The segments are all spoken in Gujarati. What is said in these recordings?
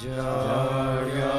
加尔利亚。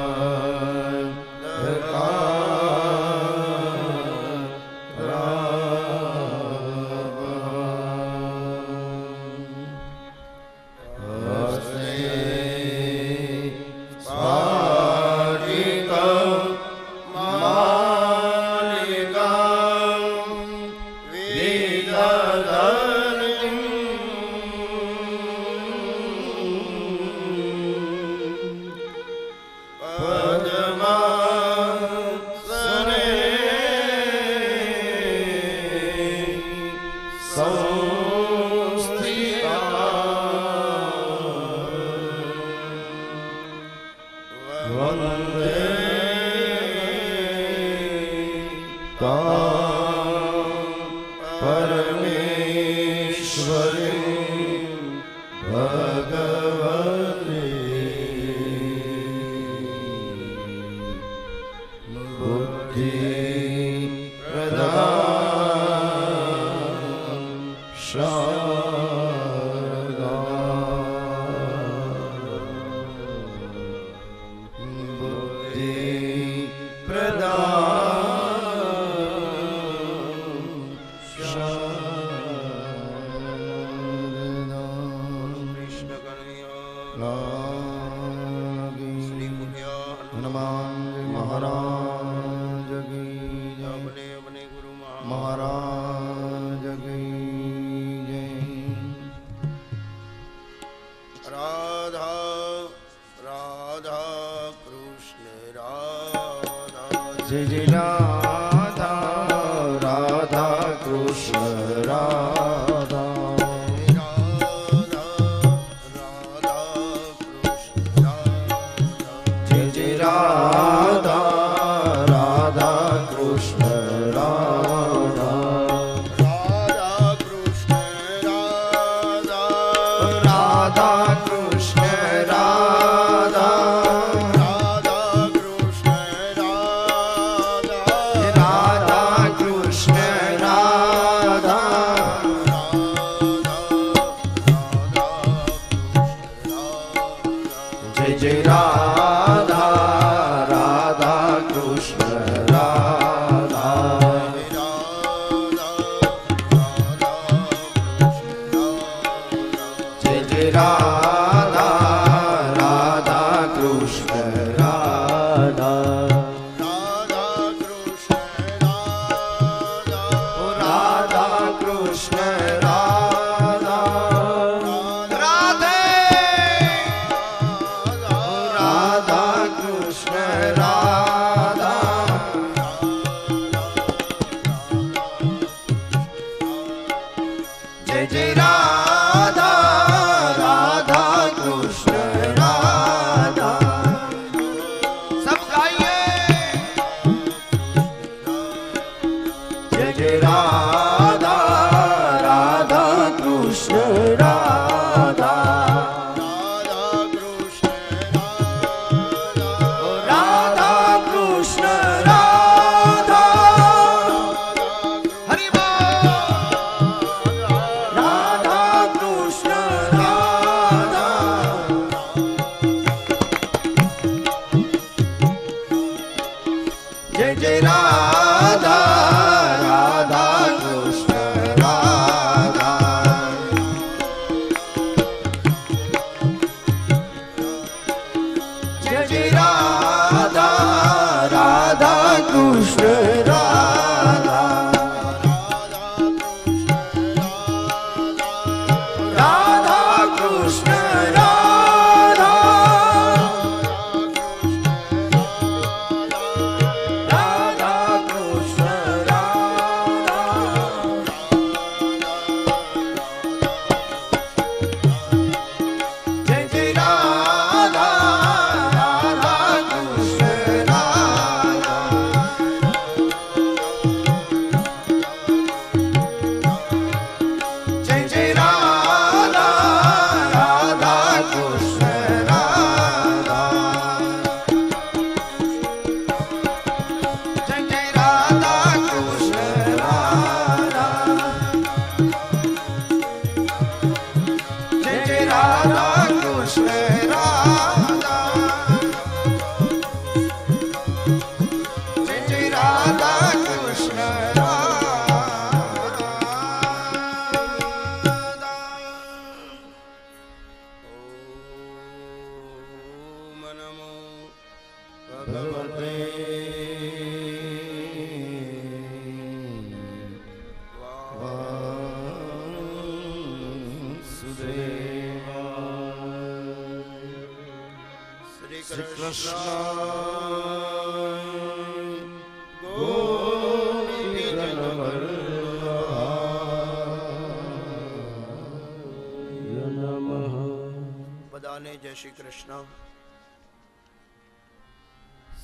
બધાને જય શ્રી કૃષ્ણ.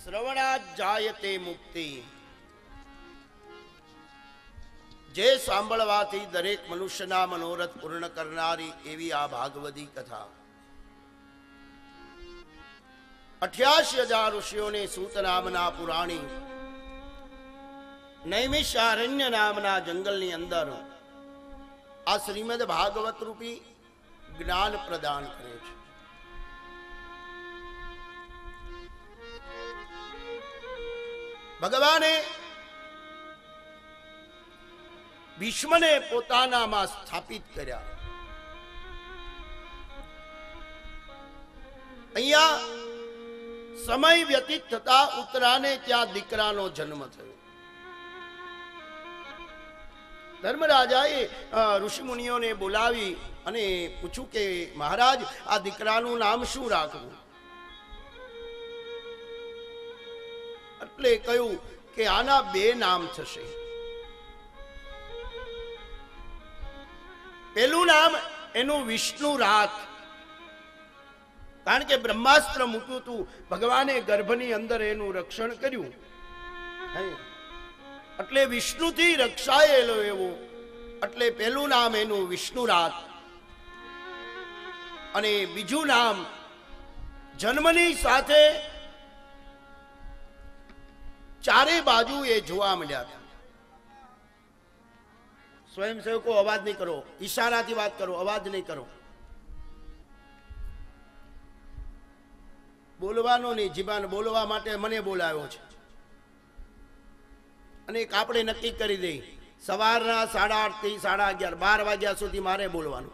શ્રવણાત જાયતે મુક્તિ. જે સાંભળવાથી દરેક મનુષ્યના મનોરથ પૂર્ણ કરનારી એવી આ ભાગવતી કથા. અઠ્યાસી હજાર ઋષિઓને સૂત નામના પુરાણી નૈમિષારણ્ય નામના જંગલની અંદર આ શ્રીમદ ભાગવત રૂપી જ્ઞાન પ્રદાન કરે છે. ભગવાને ભીષ્મને પોતાનામાં સ્થાપિત કર્યા. અહીંયા સમય વ્યતીત થતા ઉતરાને ત્યાં દીકરાનો જન્મ થયો. ધર્મરાજાએ ઋષિમુનિઓને બોલાવી અને પૂછ્યું કે, મહારાજ, આ દીકરાનું નામ શું રાખવું? એટલે કહ્યું કે આના બે નામ થશે. પેલું નામ એનું વિષ્ણુ રાત કારણ કે બ્રહ્માસ્ત્ર મૂક્યું હતું ભગવાને ગર્ભની અંદર એનું રક્ષણ કર્યું. એટલે વિષ્ણુથી રક્ષાયેલો એવો. એટલે પેલું નામ એનું વિષ્ણુ રાત અને બીજું નામ જન્મની સાથે ચારે બાજુ એ જોવા મળ્યા હતા. સ્વયંસેવકો, અવાજ નહીં કરો. ઈશારાથી વાત કરો, અવાજ નહીં કરો. બોલવાનો નહીં જીબાન બોલવા માટે મને બોલાવ્યો છે. અને એક આપણે નક્કી કરી દઈ સવારના સાડા આઠથી સાડા અગિયાર, બાર વાગ્યા સુધી મારે બોલવાનું.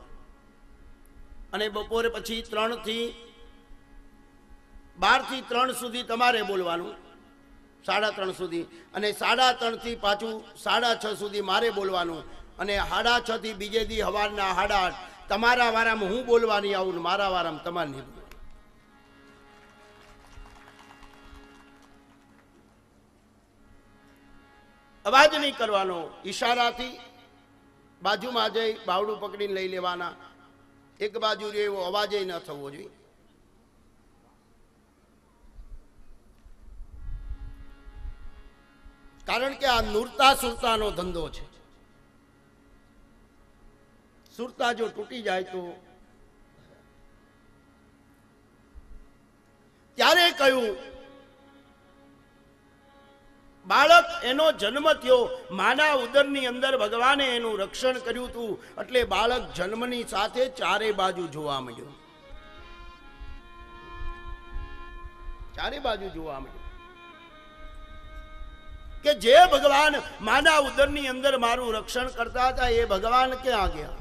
અને બપોરે પછી ત્રણથી, બારથી ત્રણ સુધી તમારે બોલવાનું. સાડા ત્રણ સુધી. અને સાડા ત્રણથી પાછું સાડા છ સુધી મારે બોલવાનું. અને સાડા છથી બીજે દી હવારના સાડા આઠ. તમારા વારામાં હું બોલવાની આવું મારા વારામાં તમારે નહીં. અવાજ નહીં કરવાનો. ઈશારાથી બાજુમાં જઈ બાવડું પકડીને લઈ લેવાના. એક બાજુ એવો અવાજ ન થવો જોઈએ. કારણ કે આ નુરતા સુરતાનો ધંધો છે. સુરતા જો તૂટી જાય તો ત્યારે કહ્યું, બાળક એનો જન્મ થયો, માના ઉદરની અંદર ભગવાને એનું રક્ષણ કર્યું હતું એટલે બાળક જન્મની સાથે ચારે બાજુ જોવા મળ્યું ચારે બાજુ જોવા મળ્યું કે જે ભગવાન માના ઉદરની અંદર મારું રક્ષણ કરતા હતા, એ ભગવાન ક્યાં ગયા?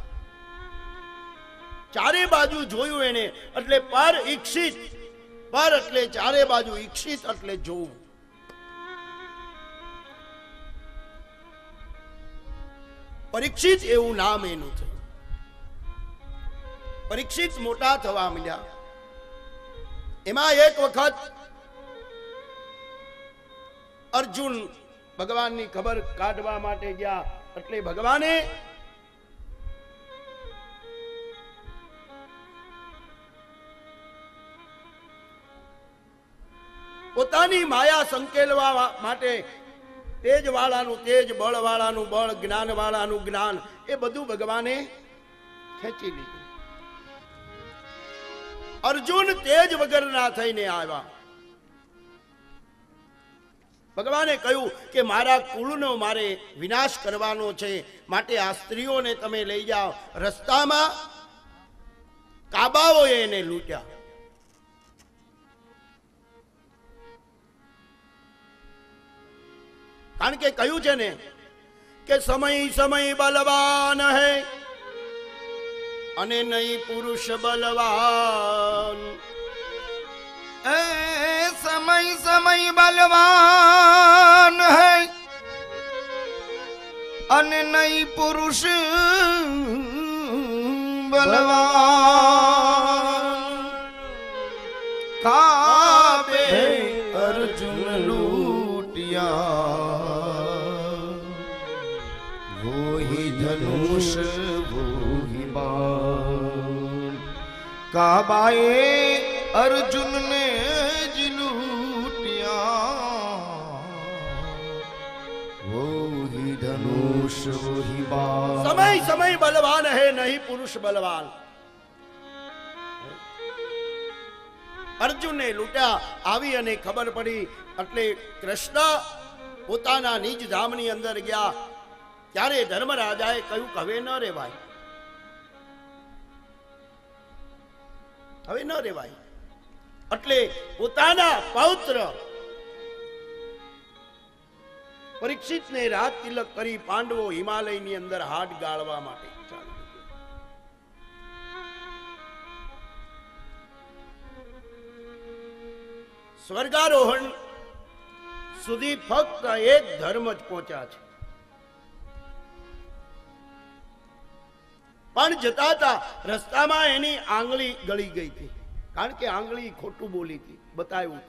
ચારે બાજુ જોયું એને એટલે પર ઈક્ષિત, પર એટલે ચારે બાજુ ઈક્ષિત એટલે જોવું. પરીક્ષિત એવું નામ એનું થયું. પરીક્ષિત મોટા થવા મળ્યા એમાં એક વખત અર્જુન ભગવાનની ખબર કાઢવા માટે ગયા. એટલે ભગવાને પોતાની માયા સંકેલવા માટે તેજ વાળાનું તેજ બળ વાળાનું બળ જ્ઞાન વાળાનું જ્ઞાન, એ બધું ભગવાને ખેંચી લીધું. અર્જુન તેજ વગર ના થઈને આવ્યા. ભગવાને કહ્યું કે મારા કુળનો મારે વિનાશ કરવાનો છે. માટે આ સ્ત્રીઓને તમે લઈ જાઓ. રસ્તામાં કાબાઓએ એને લૂંટ્યા. કારણ કે કહ્યું છે ને કે સમય સમય બલવાન હૈ અને નહીં પુરુષ બલવાન. ए समय समय बलवान है अन नई पुरुष बलवान काबे अर्जुन लूटिया वो ही धनुष वो ही बाण काबाए અર્જુન ને જ વોહી ધનુષ સમય સમય બલવાન હે, નહીં પુરુષ બલવાન. અર્જુનને લૂંટ્યા, આવી અને ખબર પડી, એટલે કૃષ્ણ પોતાના નિજ ધામની અંદર ગયા. ત્યારે ધર્મરાજાએ કહ્યું હવે ન રેવાય. હવે ન રેવાય. એટલે પોતાના પૌત્ર પરીક્ષિતને રાત તિલક કરી પાંડવો હિમાલયની અંદર હાડ ગાળવા માટે સ્વર્ગારોહણ સુધી ફક્ત એક ધર્મ જ પહોંચ્યા છે. પણ જતા હતા રસ્તામાં એની આંગળી ગળી ગઈ હતી. કારણ કે આંગળી ખોટું બોલી હતી. બતાવ્યું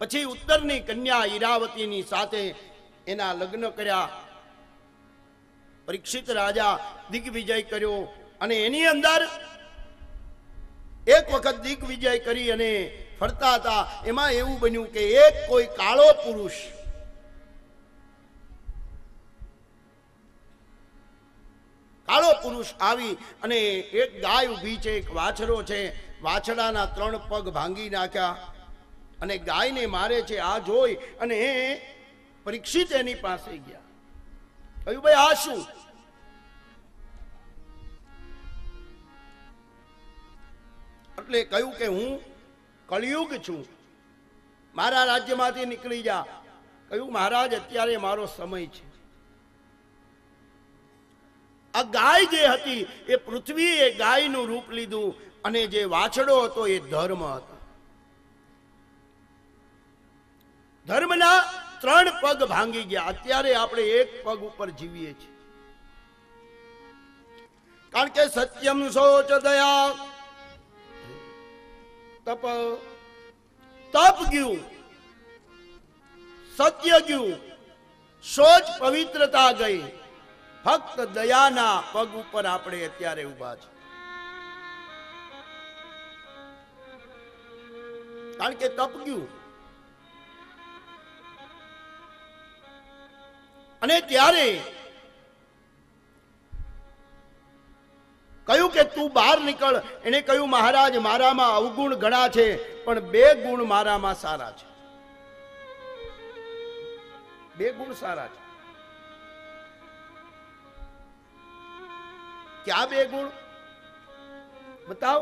પછી ઉત્તરની કન્યા ઈરાવતીની સાથે એના લગ્ન કર્યા. પરીક્ષિત રાજા દિગ્વિજય કર્યો અને એની અંદર એક વખત દિગ્વિજય કરી અને ફરતા હતા. એમાં એવું બન્યું કે એક કોઈ કાળો પુરુષ કાળો પુરુષ આવી અને એક ગાય ઊભી છે, એક વાછરો છે. વાછડાના ત્રણ પગ ભાંગી નાખ્યા અને ગાયને મારે છે, આ જોઈ. અને એ પરીક્ષિત એની પાસે ગયા. કહ્યું, ભાઈ, આ શું? એટલે કહ્યું કે, હું કળિયુગ છું. મારા રાજ્યમાંથી નીકળી જા. કહ્યું, મહારાજ, અત્યારે મારો સમય છે. આ ગાય જે હતી, એ પૃથ્વીએ ગાયનું રૂપ લીધું અને જે વાછડો હતો એ ધર્મ હતો. ધર્મના ત્રણ પગ ભાંગી ગયા. અત્યારે આપણે એક પગ ઉપર જીવીએ છીએ. કારણ કે સત્યમ શોચ દયા. તપ. તપ ગયું. સત્ય ગયું. શોચ પવિત્રતા ગઈ. ફક્ત દયાના પગ ઉપર આપણે અત્યારે ઊભા છે કારણ કે તપ ગયું અને ત્યારે કહ્યું કે તું બહાર નીકળ. એને કહ્યું, મહારાજ, મારામાં અવગુણ ઘણા છે, પણ બે ગુણ મારામાં સારા છે. બે ગુણ સારા છે. ક્યાં બે ગુણ? બતાવ.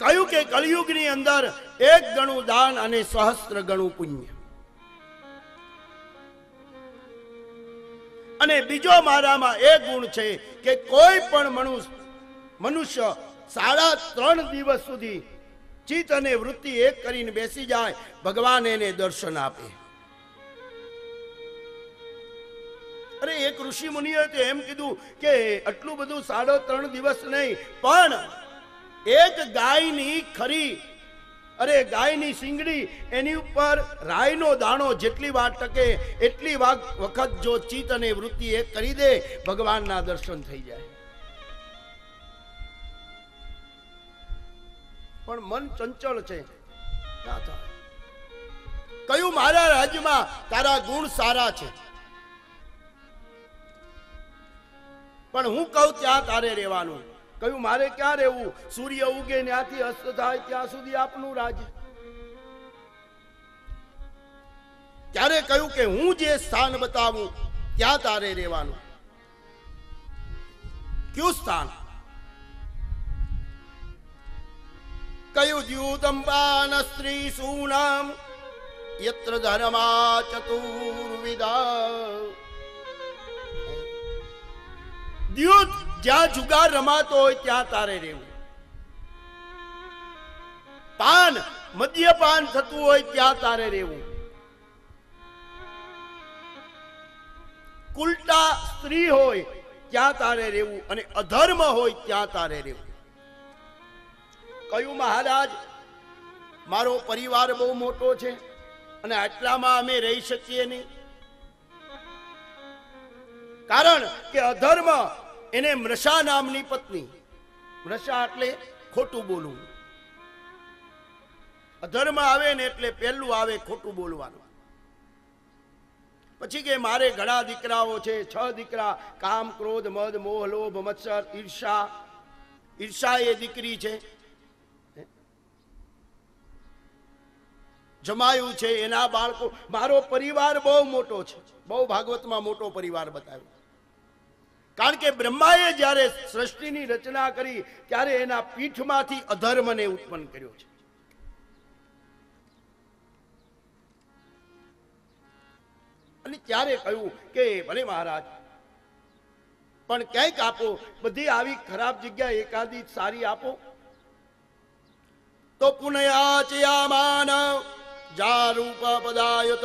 કહ્યું કે કળિયુગની અંદર એક ગણું દાન અને સહસ્ત્ર ગણું પુણ્ય. અને બીજો મારામાં એ ગુણ છે કે કોઈ પણ મનુષ્ય સાડા ત્રણ દિવસ સુધી ચિત્ત અને વૃત્તિ એક કરીને બેસી જાય, ભગવાન એને દર્શન આપે. ઋષિ મુનિએ તો એમ કીધું કે આટલું બધું સાડો ત્રણ દિવસ નહીં, પણ એક ગાયની ખરી, અરે ગાયની સિંગડી એની ઉપર રાયનો દાણો જેટલી વાર ટકે, એટલી વખત જો ચિત્ત અને વૃત્તિ એક કરી દે, ભગવાનના દર્શન થઈ જાય. પણ મન ચંચળ છે. કયું મારા રાજ્યમાં તારા ગુણ સારા છે. પણ હું કહું ત્યાં તારે રહેવાનું. કહ્યું, મારે ક્યાં રહેવું? સૂર્ય ઉગે ત્યાંથી અસ્ત થાય ત્યાં સુધી આપનું રાજ. ત્યારે કહ્યું કે, હું જે સ્થાન બતાવું, ત્યાં તારે રહેવાનું. કયું સ્થાન? કયું દ્યુતંબાન સ્ત્રી સુનામ યત્ર ધર્મા ચતુર્વિદા દ્યુત જ્યાં જુગાર રમાતો હોય ત્યાં તારે રહેવું. પાન, મદ્યપાન થતું હોય ત્યાં તારે રહેવું. કુલટા સ્ત્રી હોય ત્યાં તારે રહેવું અને અધર્મ હોય ત્યાં તારે રહેવું. કયું મહારાજ, મારો પરિવાર બહુ મોટો છે અને આટલામાં અમે રહી શકીએ નહીં. કારણ કે અધર્મ એને મૃષા નામની પત્ની. મૃષા એટલે ખોટું બોલવું. અધર્મ આવે ને એટલે પહેલું આવે ખોટું બોલવાનું. પછી કે મારે ઘણા દીકરાઓ છે, છ દીકરા, કામ, ક્રોધ, મદ, મોહ, લોભ, મત્સર, ઈર્ષા. ઈર્ષા એ દીકરી છે. જમાયું છે એના બાળકો. મારો પરિવાર બહુ મોટો છે. બહુ ભાગવતમાં મોટો પરિવાર બતાવ્યો. કારણ કે બ્રહ્માએ જ્યારે સૃષ્ટિની રચના કરી, ત્યારે એના પીઠમાંથી અધર્મને ઉત્પન્ન કર્યો છે. અને ત્યારે કહ્યું કે, ભલે મહારાજ, પણ ક્યાંક આપો, બધી આવી ખરાબ જગ્યા એકાદી સારી આપો. તો પુનયાચયામાન જારૂપ પદાયત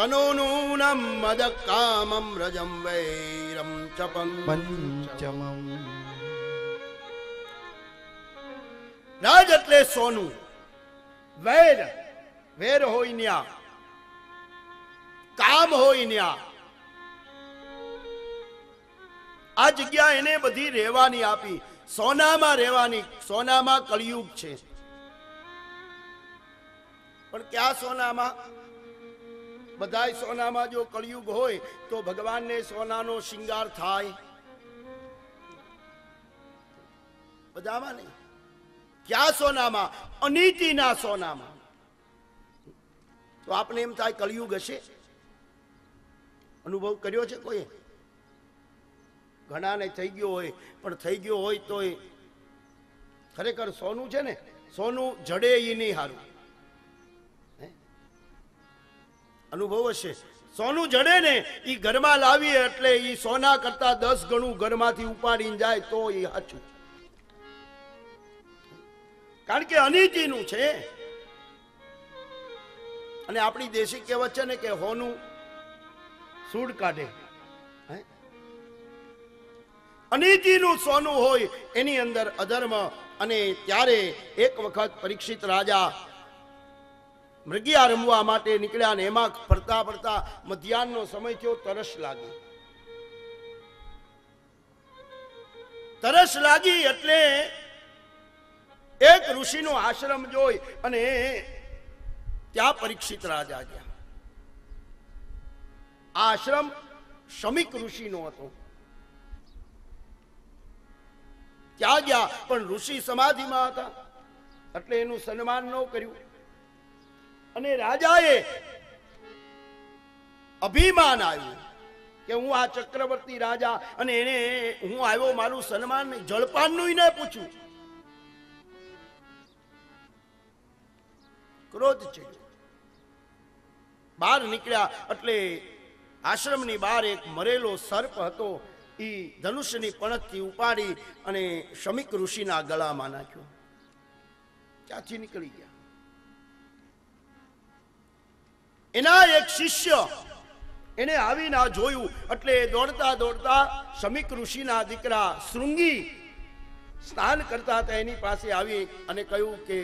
તનોનૂનમ મદ કામમ રજમ વૈરમ ચપં પંચમમ રાજ એટલે સોનું વેર વેર હોય ન્યા કામ હોય ન્યા આ જગ્યા એને બધી રહેવાની આપી સોનામાં રહેવાની સોનામાં કળિયુગ છે પણ ક્યાં સોનામાં બધાય સોનામાં જો કળિયુગ હોય તો ભગવાનને સોનાનો શિંગાર થાય. બધામાં નહીં. ક્યાં સોનામાં? અનીતિના સોનામાં. તો આપણે એમ થાય કળિયુગ હશે? અનુભવ કર્યો છે કોઈ ઘણાને થઈ ગયો હોય, પણ થઈ ગયો હોય તો ખરેખર સોનું છે ને? સોનું જડે એ નહીં હારું. અનુભવ હશે. સોનું જડે ને એ ઘરમાં લાવીએ એટલે એ સોના કરતા દસ ગણું ઘરમાંથી ઉપાડીને જાય તો એ સાચું. કારણ કે અનિતિનું છે. અને આપણી દેશી કહેવત છે ને કે હોનું સૂડ કાઢે? અનિતિનું સોનું હોય એની અંદર અધર્મ અને ત્યારે એક વખત પરીક્ષિત રાજા મૃગિયા રમવા માટે નીકળ્યા ને એમાં ફરતા ફરતા મધ્યાહનનો સમય થયો, તરસ લાગી. તરસ લાગી એટલે એક ઋષિનો આશ્રમ જોઈ અને ત્યાં પરીક્ષિત રાજા ગયા. આશ્રમ શમિક ઋષિનો હતો. ત્યાં ગયા, પણ ઋષિ સમાધિમાં હતા. એટલે એનું સન્માન ન કર્યું. અને રાજાએ અભિમાન આવ્યું કે હું આ ચક્રવર્તી રાજા અને એને હું આવ્યો મારું સન્માન જળપાનનું ન પૂછ્યું ક્રોધ છે બહાર નીકળ્યા એટલે આશ્રમની બહાર એક મરેલો સર્પ હતો. એ ધનુષ્યની પણતથી ઉપાડી અને શમિક ઋષિના ગળામાં નાખ્યો. ત્યાંથી નીકળી ગયા? એના એક શિષ્ય એને આવીને આ જોયું. એટલે દોડતા દોડતા શમિક ઋષિના દીકરા શૃંગી સ્નાન કરતા હતા એની પાસે આવી અને કહ્યું કે,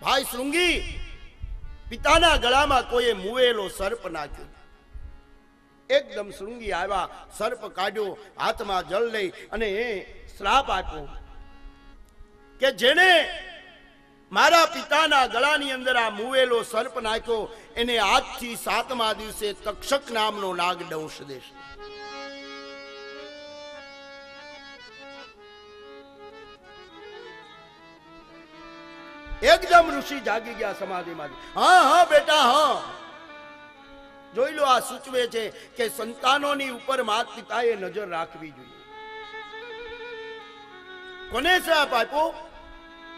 ભાઈ શૃંગી, પિતાના ગળામાં કોઈએ મુવેલો સર્પ નાખ્યો? એકદમ શૃંગી આવ્યા, સર્પ કાઢ્યો, હાથમાં જળ લઈ અને એ શ્રાપ આપ્યો કે, જેને મારા પિતાના ગળાની અંદર આ મુવેલો સર્પ નાખ્યો, એને આજથી સાતમા દિવસે તક્ષક નામનો નાગ દંશ દેશે. એકદમ ઋષિ જાગી ગયા સમાધિમાંથી હા હા, બેટા, હા. જોઈ લો, આ સૂચવે છે કે સંતાનોની ઉપર માત પિતાએ નજર રાખવી જોઈએ. કોને શ્રાપ આપ્યો?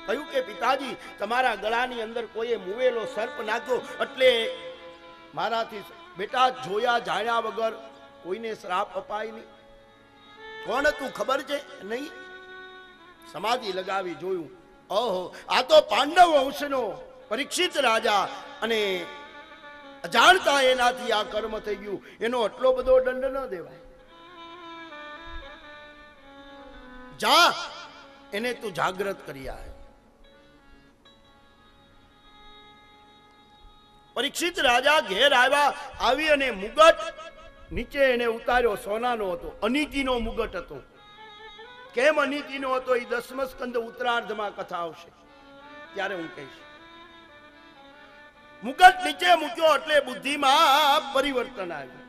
કહ્યું કે, પિતાજી, તમારા ગળાની અંદર કોઈએ મુવેલો સર્પ નાખ્યો એટલે મારાથી બેટા જોયા જાણ્યા વગર કોઈને શ્રાપ અપાય નહીં. કોણ હતું ખબર છે? નહીં. સમાધિ લગાવી જોયું. ઓહો, આ તો પાંડવ વંશનો પરીક્ષિત રાજા અને અજાણતા એનાથી આ કર્મ થઈ ગયું. એનો આટલો બધો દંડ ન દેવાય. જા, એને તું જાગ્રત કરી આય. પરીક્ષિત રાજા ઘેર આવ્યા, આવી અને મુગટ નીચે એને ઉતાર્યો. સોનાનો હતો, અનિતિનો મુગટ હતો. કેમ અનિતિનો હતો? એ દસમ સ્કંદ ઉત્તરાર્ધમાં કથા આવશે. ત્યારે હું કહીશ. મુગટ નીચે મૂક્યો એટલે બુદ્ધિમાં પરિવર્તન આવ્યું.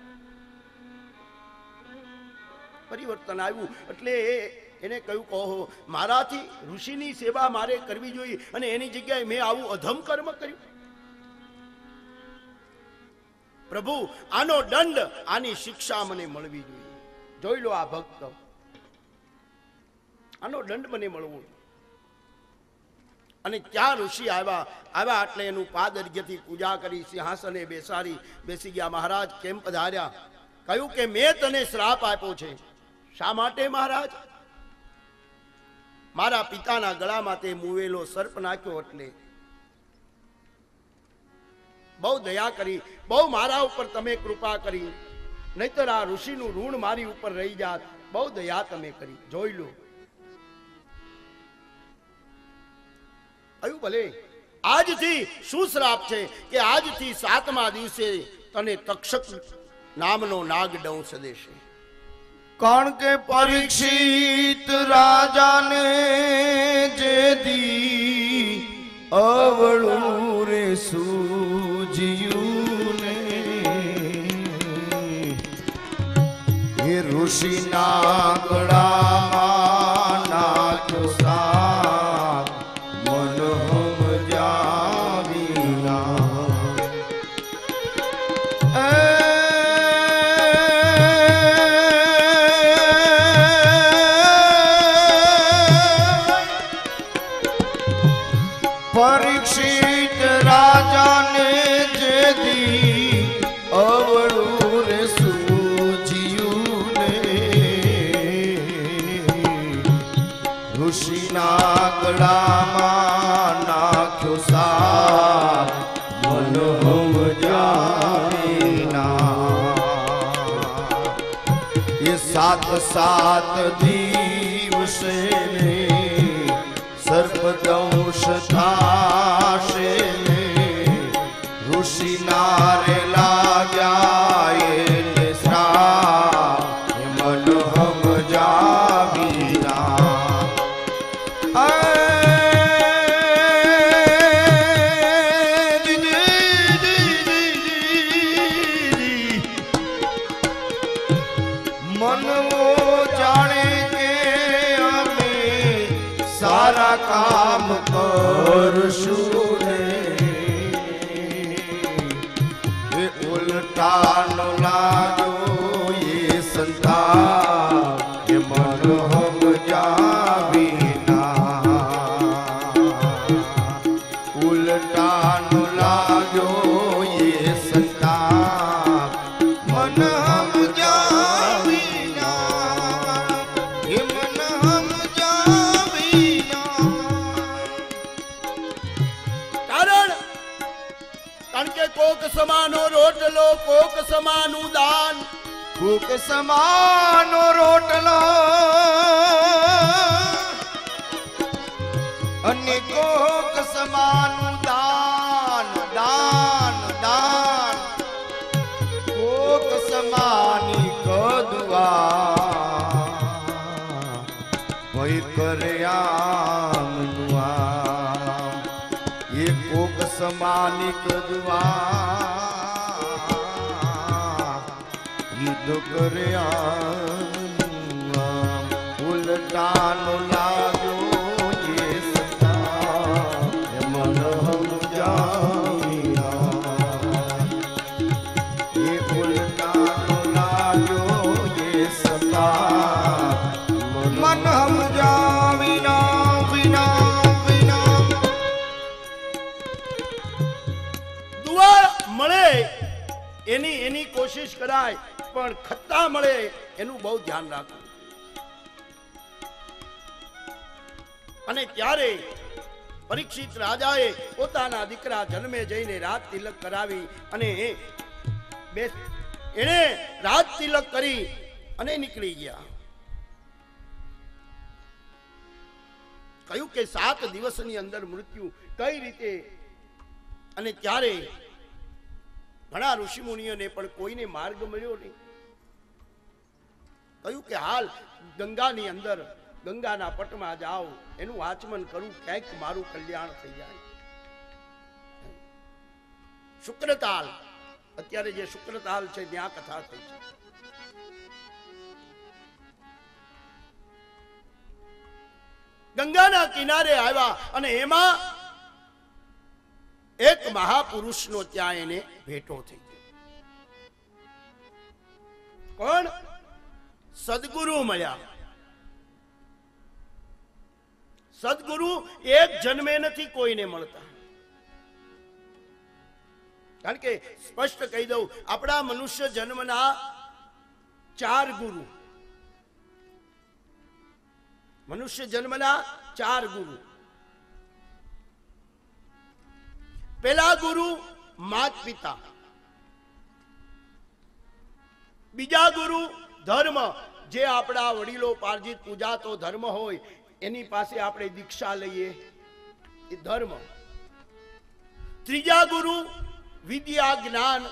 પરિવર્તન આવ્યું એટલે એને કહ્યું, કહો, મારાથી ઋષિની સેવા મારે કરવી જોઈએ અને એની જગ્યાએ મેં આવું અધમ કર્મ કર્યું. પ્રભુ, આનો દંડ, આની શિક્ષા મને મળવી જોઈએ. જોઈ લો આ ભક્ત. આનો દંડ મને મળવો અને ત્યાં ઋષિ આવ્યા આવ્યા એટલે એનું પાદ અર્ઘ્યથી પૂજા કરી, સિંહાસને બેસાડી, બેસી ગયા. મહારાજ, કેમ પધાર્યા? કહ્યું કે મેં તને શ્રાપ આપ્યો છે. શા માટે, મહારાજ? મારા પિતાના ગળામાં તે મુવેલો સર્પ નાખ્યો એટલે બહુ દયા કરી, બહુ મારા ઉપર તમે કૃપા કરી. નહીતર આ ઋષિનું ઋણ મારી ઉપર રહી જાત. બહુ દયા તમે કરી. જોઈ લો. આવ્યું ભલે? આજથી શું શ્રાપ છે કે આજથી સાતમા દિવસે તને તક્ષક નામનો નાગ ડંશ દેશે. કારણ કે પરીક્ષિત રાજાને જે દી અવળું રે સૂજ્યું ઋષિના ગળામાં નાખ્યો સાપ મન હમજ્યા પરીક્ષિત સાત દિવસે ભૂખ સમાનો રોટલો. અને કોક સમાનું દાન દાન દાન. કોક સમાની કદવા ભય કર્યા એ કોક સમાની કદવા યુદ્ધ ઉલટાનું લાગ્યો મળે એનું બહુ ધ્યાન રાખવું. અને ત્યારે પરીક્ષિત રાજાએ પોતાના દીકરા જન્મે જઈને રાત તિલક કરાવી અને બે રાત તિલક કરી અને નીકળી ગયા. કહ્યું કે સાત દિવસની અંદર મૃત્યુ કઈ રીતે? અને ત્યારે ઘણા ઋષિમુનિઓને પણ કોઈને માર્ગ મળ્યો નહીં. કહ્યું કે હાલ ગંગાની અંદર, ગંગાના પટમાં જાઓ, એનું આચમન કરું, ક્યાંક મારું કલ્યાણ થઈ જાય. શુક્રતાલ, અત્યારે જે શુક્રતાલ છે, ત્યાં કથા થઈ છે. ગંગાના કિનારે આવ્યા અને એમાં એક મહાપુરુષનો ત્યાં એને ભેટો થઈ ગયો. કોણ? સદગુરુ મળ્યા. સદગુરુ એક જન્મે નથી, કોઈને મળતા. કારણ કે સ્પષ્ટ કહી દઉં, આપણા મનુષ્ય જન્મના ચાર ગુરુ. મનુષ્ય જન્મના ચાર ગુરુ. પેલા ગુરુ માત પિતા બીજા ગુરુ ધર્મ. જે આપણા વડીલો પાર્જિત પૂજાતો ધર્મ હોય, એની પાસે આપણે દીક્ષા લઈએ. એ ધર્મ. ત્રીજા ગુરુ, વિદ્યા જ્ઞાન.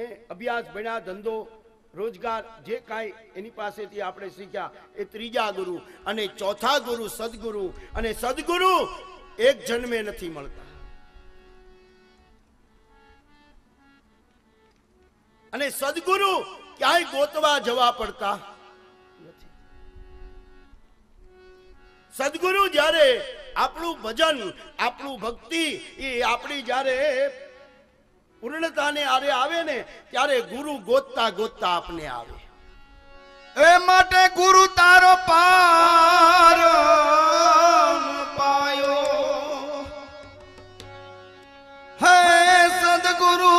એ અભ્યાસ, ભણ્યા, ધંધો, રોજગાર, જે કાંઈ એની પાસેથી આપણે શીખ્યા, એ ત્રીજા ગુરુ. અને ચોથા ગુરુ સદગુરુ. અને સદગુરુ એક જન્મે નથી મળતા. અને સદગુરુ ક્યાંય ગોતવા જવા પડતા નથી સદગુરુ જ્યારે આપણું ભજન, આપણું ભક્તિ એ આપણી જ્યારે પૂર્ણતાને આરે આવે ને, ત્યારે ગુરુ ગોતતા ગોતતા આપને આવે. એ માટે ગુરુ તારો પાર પાયો. હે સદગુરુ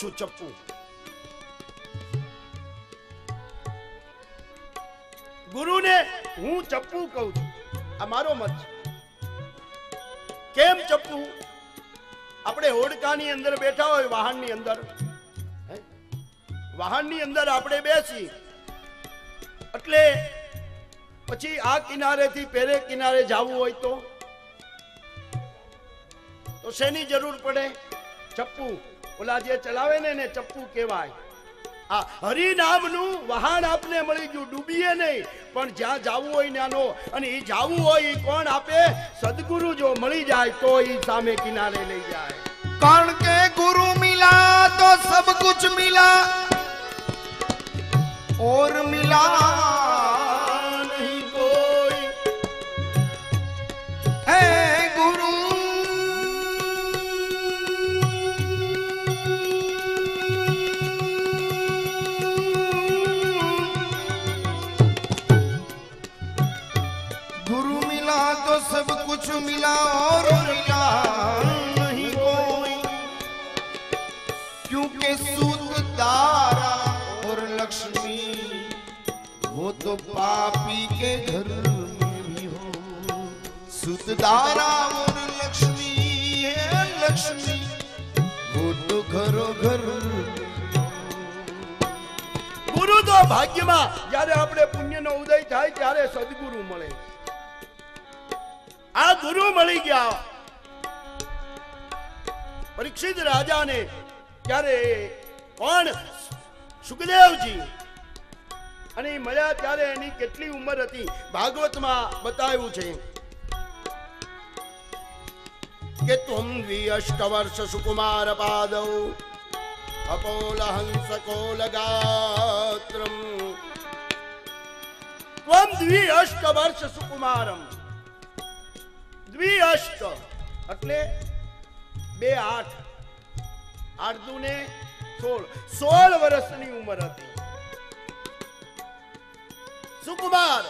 છું ચપ્પુ ગુરુને હું ચપ્પુ કહું છું આ મારો મત કેમ ચપ્પુ આપણે હોડકાની અંદર બેઠા હોય વાહનની અંદર વાહનની અંદર આપણે બેસી એટલે પછી આ કિનારેથી પેરે કિનારે જવું હોય તો તો શેની જરૂર પડે ચપ્પુ ઓલા જે ચલાવે ને એને ચપ્પુ કહેવાય. આ હરિનામનું વહાણ આપને મળી ગયું ડૂબીએ નહીં. પણ જ્યાં જવું હોય નાનો અને એ જવું હોય એ કોણ આપે? સદગુરુ જો મળી જાય તો એ સામે કિનારે લઈ જાય. કારણ કે ગુરુ મિલા તો સબ કુછ મિલા. ઓર મિલા मिला और मिला नहीं कोई क्योंकि सूत दारा और लक्ष्मी वो तो पापी के घर में भी हो सुतदारा और लक्ष्मी है लक्ष्मी वो तो घरो घर ગુરુ તો ભાગ્યમાં જ્યારે આપણે પુણ્યનો ઉદય થાય ત્યારે સદગુરુ મળે આ ગુરુ મળી ગયા. પરીક્ષિત રાજાને ત્યારે કોણ સુખદેવજી અને મળ્યા ત્યારે એની કેટલી ઉંમર હતી ભાગવતમાં બતાવ્યું છે. કે તુમ વી અષ્ટ વર્ષ સુકુમાર પાદવ અકોલહંસ કોલગાત્રમ ત્વમ દ્વિ અષ્ટ વર્ષ સુકુમારમ. દ્વિ એટલે બે આઠ. આઠ ને સોળ. સોળ વર્ષની ઉંમર હતી. સુકુમાર.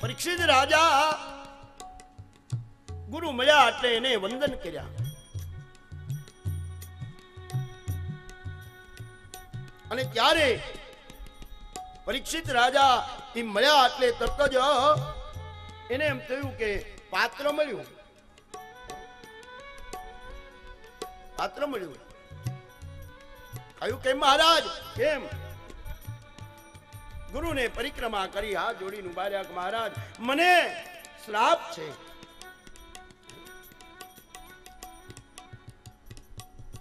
પરીક્ષિત રાજા. ગુરુ મળ્યા એટલે એને વંદન કર્યા. અને ત્યારે પરીક્ષિત રાજા એ મળ્યા એટલે તરત જ એને એમ થયું કે પાત્ર મળ્યું. પાત્ર મળ્યું. કહ્યું કેમ મહારાજ? કેમ? ગુરુને પરિક્રમા કરી હાથ જોડીને ઊભા રહ્યા મહારાજ મને શ્રાપ છે.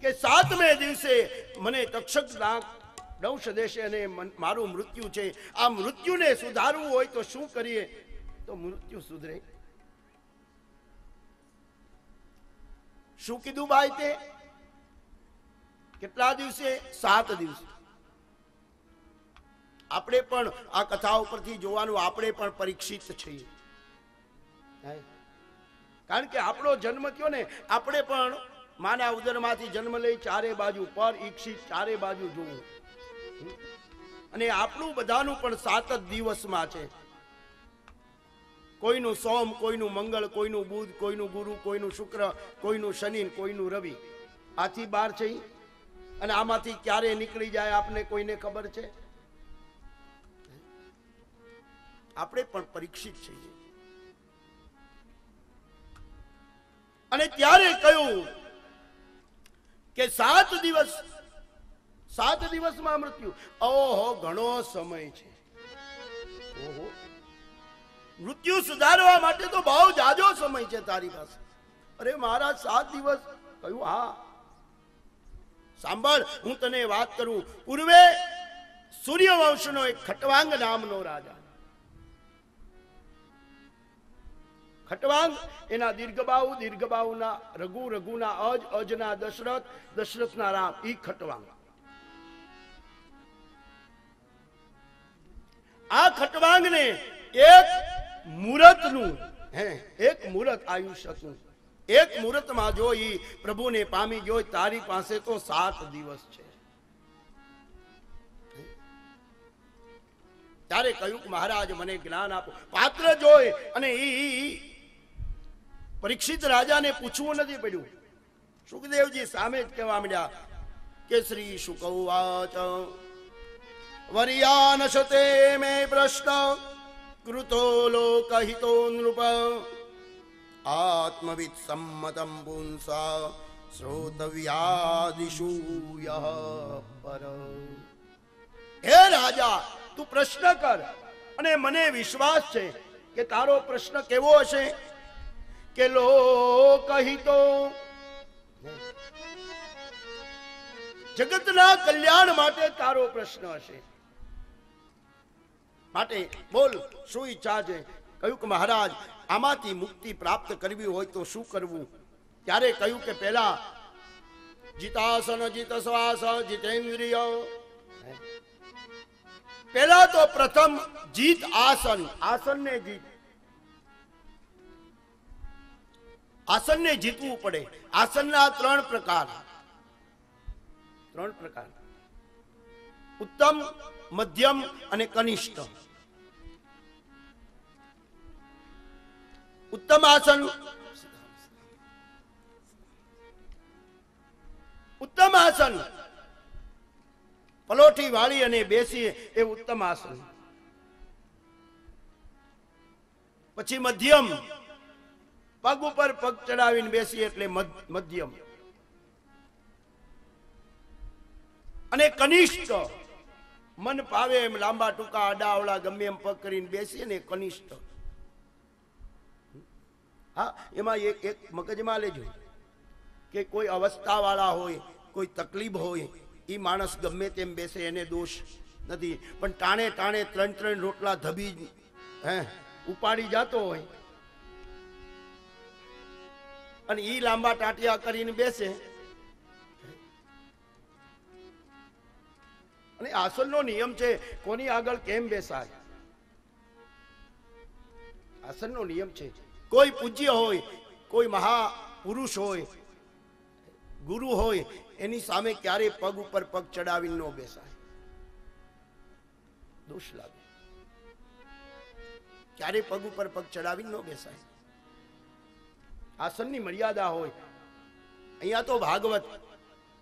કે સાતમે દિવસે મને તક્ષક નાગ દંશ દેશે અને મારું મૃત્યુ છે. આ મૃત્યુને સુધારવું હોય તો શું કરીએ? તો મૃત્યુ સુધરે. શું કીધું ભાઈ તે? કેટલા દિવસે? સાત દિવસે. આપણે પણ આ કથા ઉપરથી જોવાનું આપણે પણ પરીક્ષિત છીએ. કારણ કે આપણો જન્મ થયો ને, આપણે પણ માના ઉદરમાંથી જન્મ લઈ ચારે બાજુ પર ઈક્ષિત ચારે બાજુ જોવું. અને આપણું બધાનું પણ સાત જ દિવસમાં છે. કોઈનું સોમ, કોઈનું મંગળ, કોઈનું બુધ, કોઈનું ગુરુ, કોઈનું શુક્ર, કોઈનું શનિ કોઈનું રવિ. આથી બાર છે અને આમાંથી ક્યારે નીકળી જાય આપને કોઈને ખબર છે? આપણે પણ પરીક્ષિત છીએ. અને ત્યારે કહ્યું કે સાત દિવસ સાત દિવસમાં મૃત્યુ. ઓહો, ઘણો સમય છે. મૃત્યુ સુધારવા માટે તો બહુ જાજો સમય છે તારી પાસે. અરે મહારાજ, સાત દિવસ. કહ્યું, હા. સાંભળ, હું તને વાત કરું. પૂર્વે સૂર્યવંશનો એક ખટવાંગ નામનો રાજા. ખટવાંગ, એના દીર્ઘબાહુ, દીર્ઘબાહુના રઘુ રઘુના અજ, અજના દશરથ, દશરથના રામ, ઈ ખટવાંગ. આ ખટવાંગને એક મુહૂર્તનું હે. એક મુહૂર્ત આયુષ્ય હતું એક મુહૂર્તમાં જો ઈ પ્રભુને પામી ગયો તારી પાસે તો સાત દિવસ છે. ત્યારે કહ્યું કે મહારાજ મને જ્ઞાન આપો. પાત્ર જોઈ અને ઈ પરીક્ષિત રાજાને પૂછવું નથી પડ્યું. સુખદેવજી સામે જ કહેવા માંડ્યા કે શ્રી શુકવાચ વર્યાનશતે મે પ્રશ્ન કૃતો લોકહિતો નૃપ આત્મવિત સંમતમ પુંસા શ્રોતવ્યાદિષુ યઃ પર હે રાજા તું પ્રશ્ન કર અને મને વિશ્વાસ છે કે તારો પ્રશ્ન કેવો હશે કે લોકહિતો જગતના કલ્યાણ માટે તારો પ્રશ્ન હશે માટે બોલ શું ઈચ્છા છે? કહ્યું કે મહારાજ આમાંથી મુક્તિ પ્રાપ્ત કરવી હોય તો શું કરવું? ત્યારે કહ્યું કે પહેલા જીતાસન જીત શ્વાસ જીતેન્દ્રિય. પહેલા તો પ્રથમ જીત આસન. આસન ને જીત. આસનને જીતવું પડે. આસનના ત્રણ પ્રકાર. ત્રણ પ્રકાર. ઉત્તમ મધ્યમ અને કનિષ્ઠ. ઉત્તમ આસન ઉત્તમ આસન પલોઠી વાળી અને બેસી એ ઉત્તમ આસન પછી મધ્યમ. પગ ઉપર પગ ચડાવીને બેસી એટલે મધ્યમ. અને કનિષ્ઠ. મન પાવે એમ લાંબા ટૂંકા આડાવડા ગમે એમ પગ કરીને બેસીએ ને કનિષ્ઠ. હા, એમાં એક એક મગજમાં લેજો કે કોઈ અવસ્થાવાળા હોય, કોઈ તકલીફ હોય એ માણસ ગમે તેમ બેસે, એને દોષ નથી. પણ ટાણે ટાણે ત્રણ ત્રણ રોટલા ધબી હે, ઉપાડી જતો હોય. અને એ લાંબા ટાટિયા કરીને બેસે. અને આસનનો નિયમ છે, કોની આગળ કેમ બેસાય? આસનનો નિયમ છે. કોઈ પૂજ્ય હોય, કોઈ મહાપુરુષ હોય, ગુરુ હોય, એની સામે ક્યારે પગ ઉપર પગ ચડાવીને ન બેસાય. દોષ લાગે. ક્યારે પગ ઉપર પગ ચડાવીને ન બેસાય. આસનની મર્યાદા હોય. અહીંયા તો ભાગવત.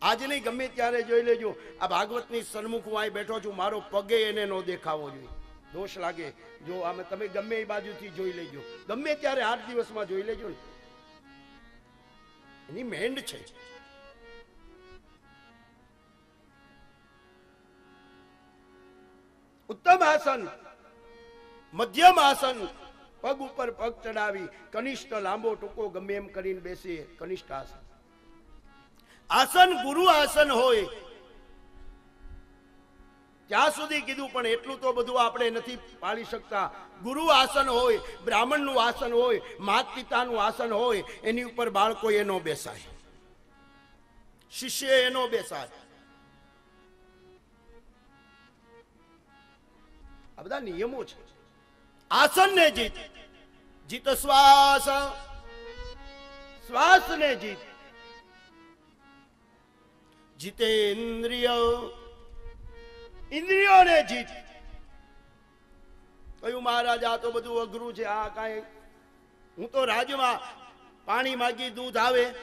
આજ નહીં, ગમે ત્યારે જોઈ લેજો. આ ભાગવતની સન્મુખ હું અહીં બેઠો છું. મારો પગે એને ન દેખાવો જોઈએ. દોષ લાગે. જો આમે તમે ગમે એ બાજુથી જોઈ લેજો. ગમે ત્યારે આઠ દિવસમાં જોઈ લેજો ને. એની મેન્ડ છે. ઉત્તમ આસન, મધ્યમ આસન, પગ ઉપર પગ ચડાવી, કનિષ્ઠ લાંબો ટૂંકો ગમે એમ કરીને બેસીએ. કનિષ્ઠ આસન. આસન ગુરુ આસન હોય. ત્યાં સુધી કીધું, પણ એટલું તો બધું આપણે નથી પાળી શકતા. ગુરુ આસન હોય, બ્રાહ્મણનું આસન હોય માત પિતાનું આસન હોય, એની ઉપર બાળકો એનો બેસાય. શિષ્ય એનો બેસાય. આ બધા નિયમો છે. આસન ને જીત. જીત શ્વાસ. શ્વાસ ને જીત. જીતેન્દ્રિય ઇન્દ્રિયોને જીત. કહ્યું મહારાજ, આ તો બધું અઘરું છે. આ કાંઈ હું તો રાજમાં પાણી માગી દૂધ આવે.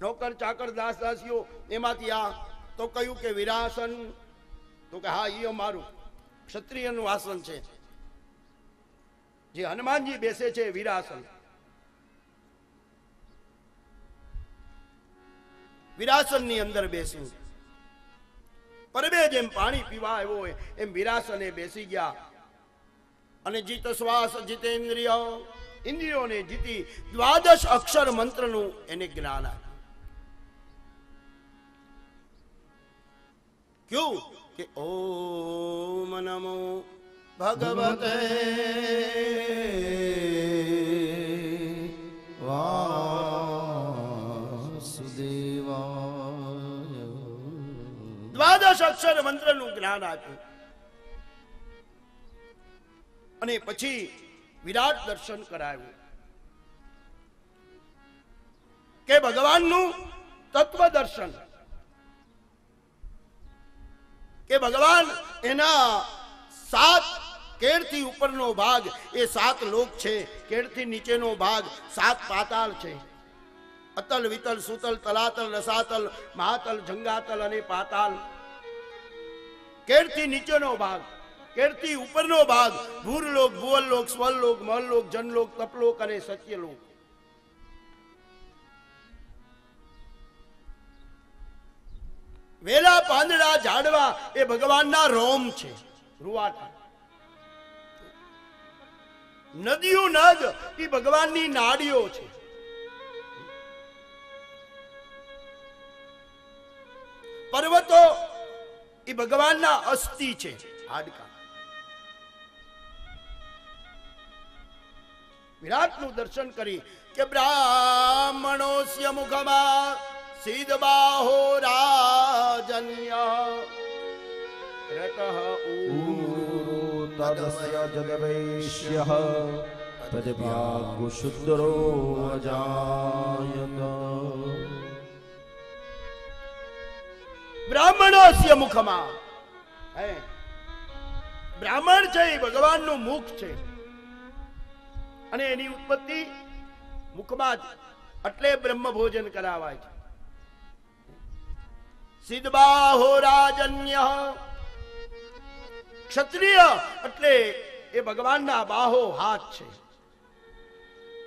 નોકર, ચાકર, દાસ, દાસીઓ, એમાંથી આ તો કહ્યું કે વિરાસન. તો કે હા ઈ અમારું ક્ષત્રિયનું આસન છે. જે હનુમાનજી બેસે છે વિરાસન. વિરાસનની અંદર બેસ્યું પરબે જેમ પાણી પીવા આવ્યો હોય, એમ વિરાસને બેસી ગયા. અને જીત શ્વાસ જીતેન્દ્રિય ઇન્દ્રિયોને જીતી દ્વાદશ અક્ષર મંત્રનું એને જ્ઞાન આપ્યું. ક્યું? કે ઓમ નમો ભગવતે. દ્વાદશ અક્ષર મંત્રનું જ્ઞાન આપ્યું. અને પછી વિરાટ દર્શન કરાવ્યું કે ભગવાનનું તત્વ દર્શન. કે ભગવાન એના સાત કેળથી ઉપરનો ભાગ, એ સાત લોક છે, કેળથી નીચેનો ભાગ, સાત પાતાળ છે. અતલ, વિતલ, સુતલ, તલાતલ, રસાતલ મહાતલ જંગાતલ અને પાતાલ. કેળથી નીચેનો ભાગ, કેળથી ઉપરનો ભાગ, ભૂરલોક, ભુવનલોક, સ્વરલોક મહલલોક જનલોક, તપલોક અને સત્યલોક. વેલા પાંદડા ઝાડવા એ ભગવાનના રોમ છે, રૂવાટા. નદીઓ નદ એ ભગવાનની નાડીઓ છે. પર્વતો એ ભગવાનના અસ્થિ છે, હાડકા. વિરાટનું દર્શન કરી કે બ્રાહ્મણોસ્ય મુખમાં સિદ્ધ બાહો રાજન્ય. રતઃ ઉ તદસ્ય જદવૈશ્યઃ તદભાગુશુદ્રો અજાયત બ્રાહ્મણોસ્ય મુખમાં. બ્રાહ્મણ છે એ ભગવાનનું મુખ છે. અને એની ઉત્પત્તિ મુખમાં એટલે બ્રહ્મ ભોજન કરાવાય છે. ક્ષત્રિય એટલે એ ભગવાનના બાહો હાથ છે.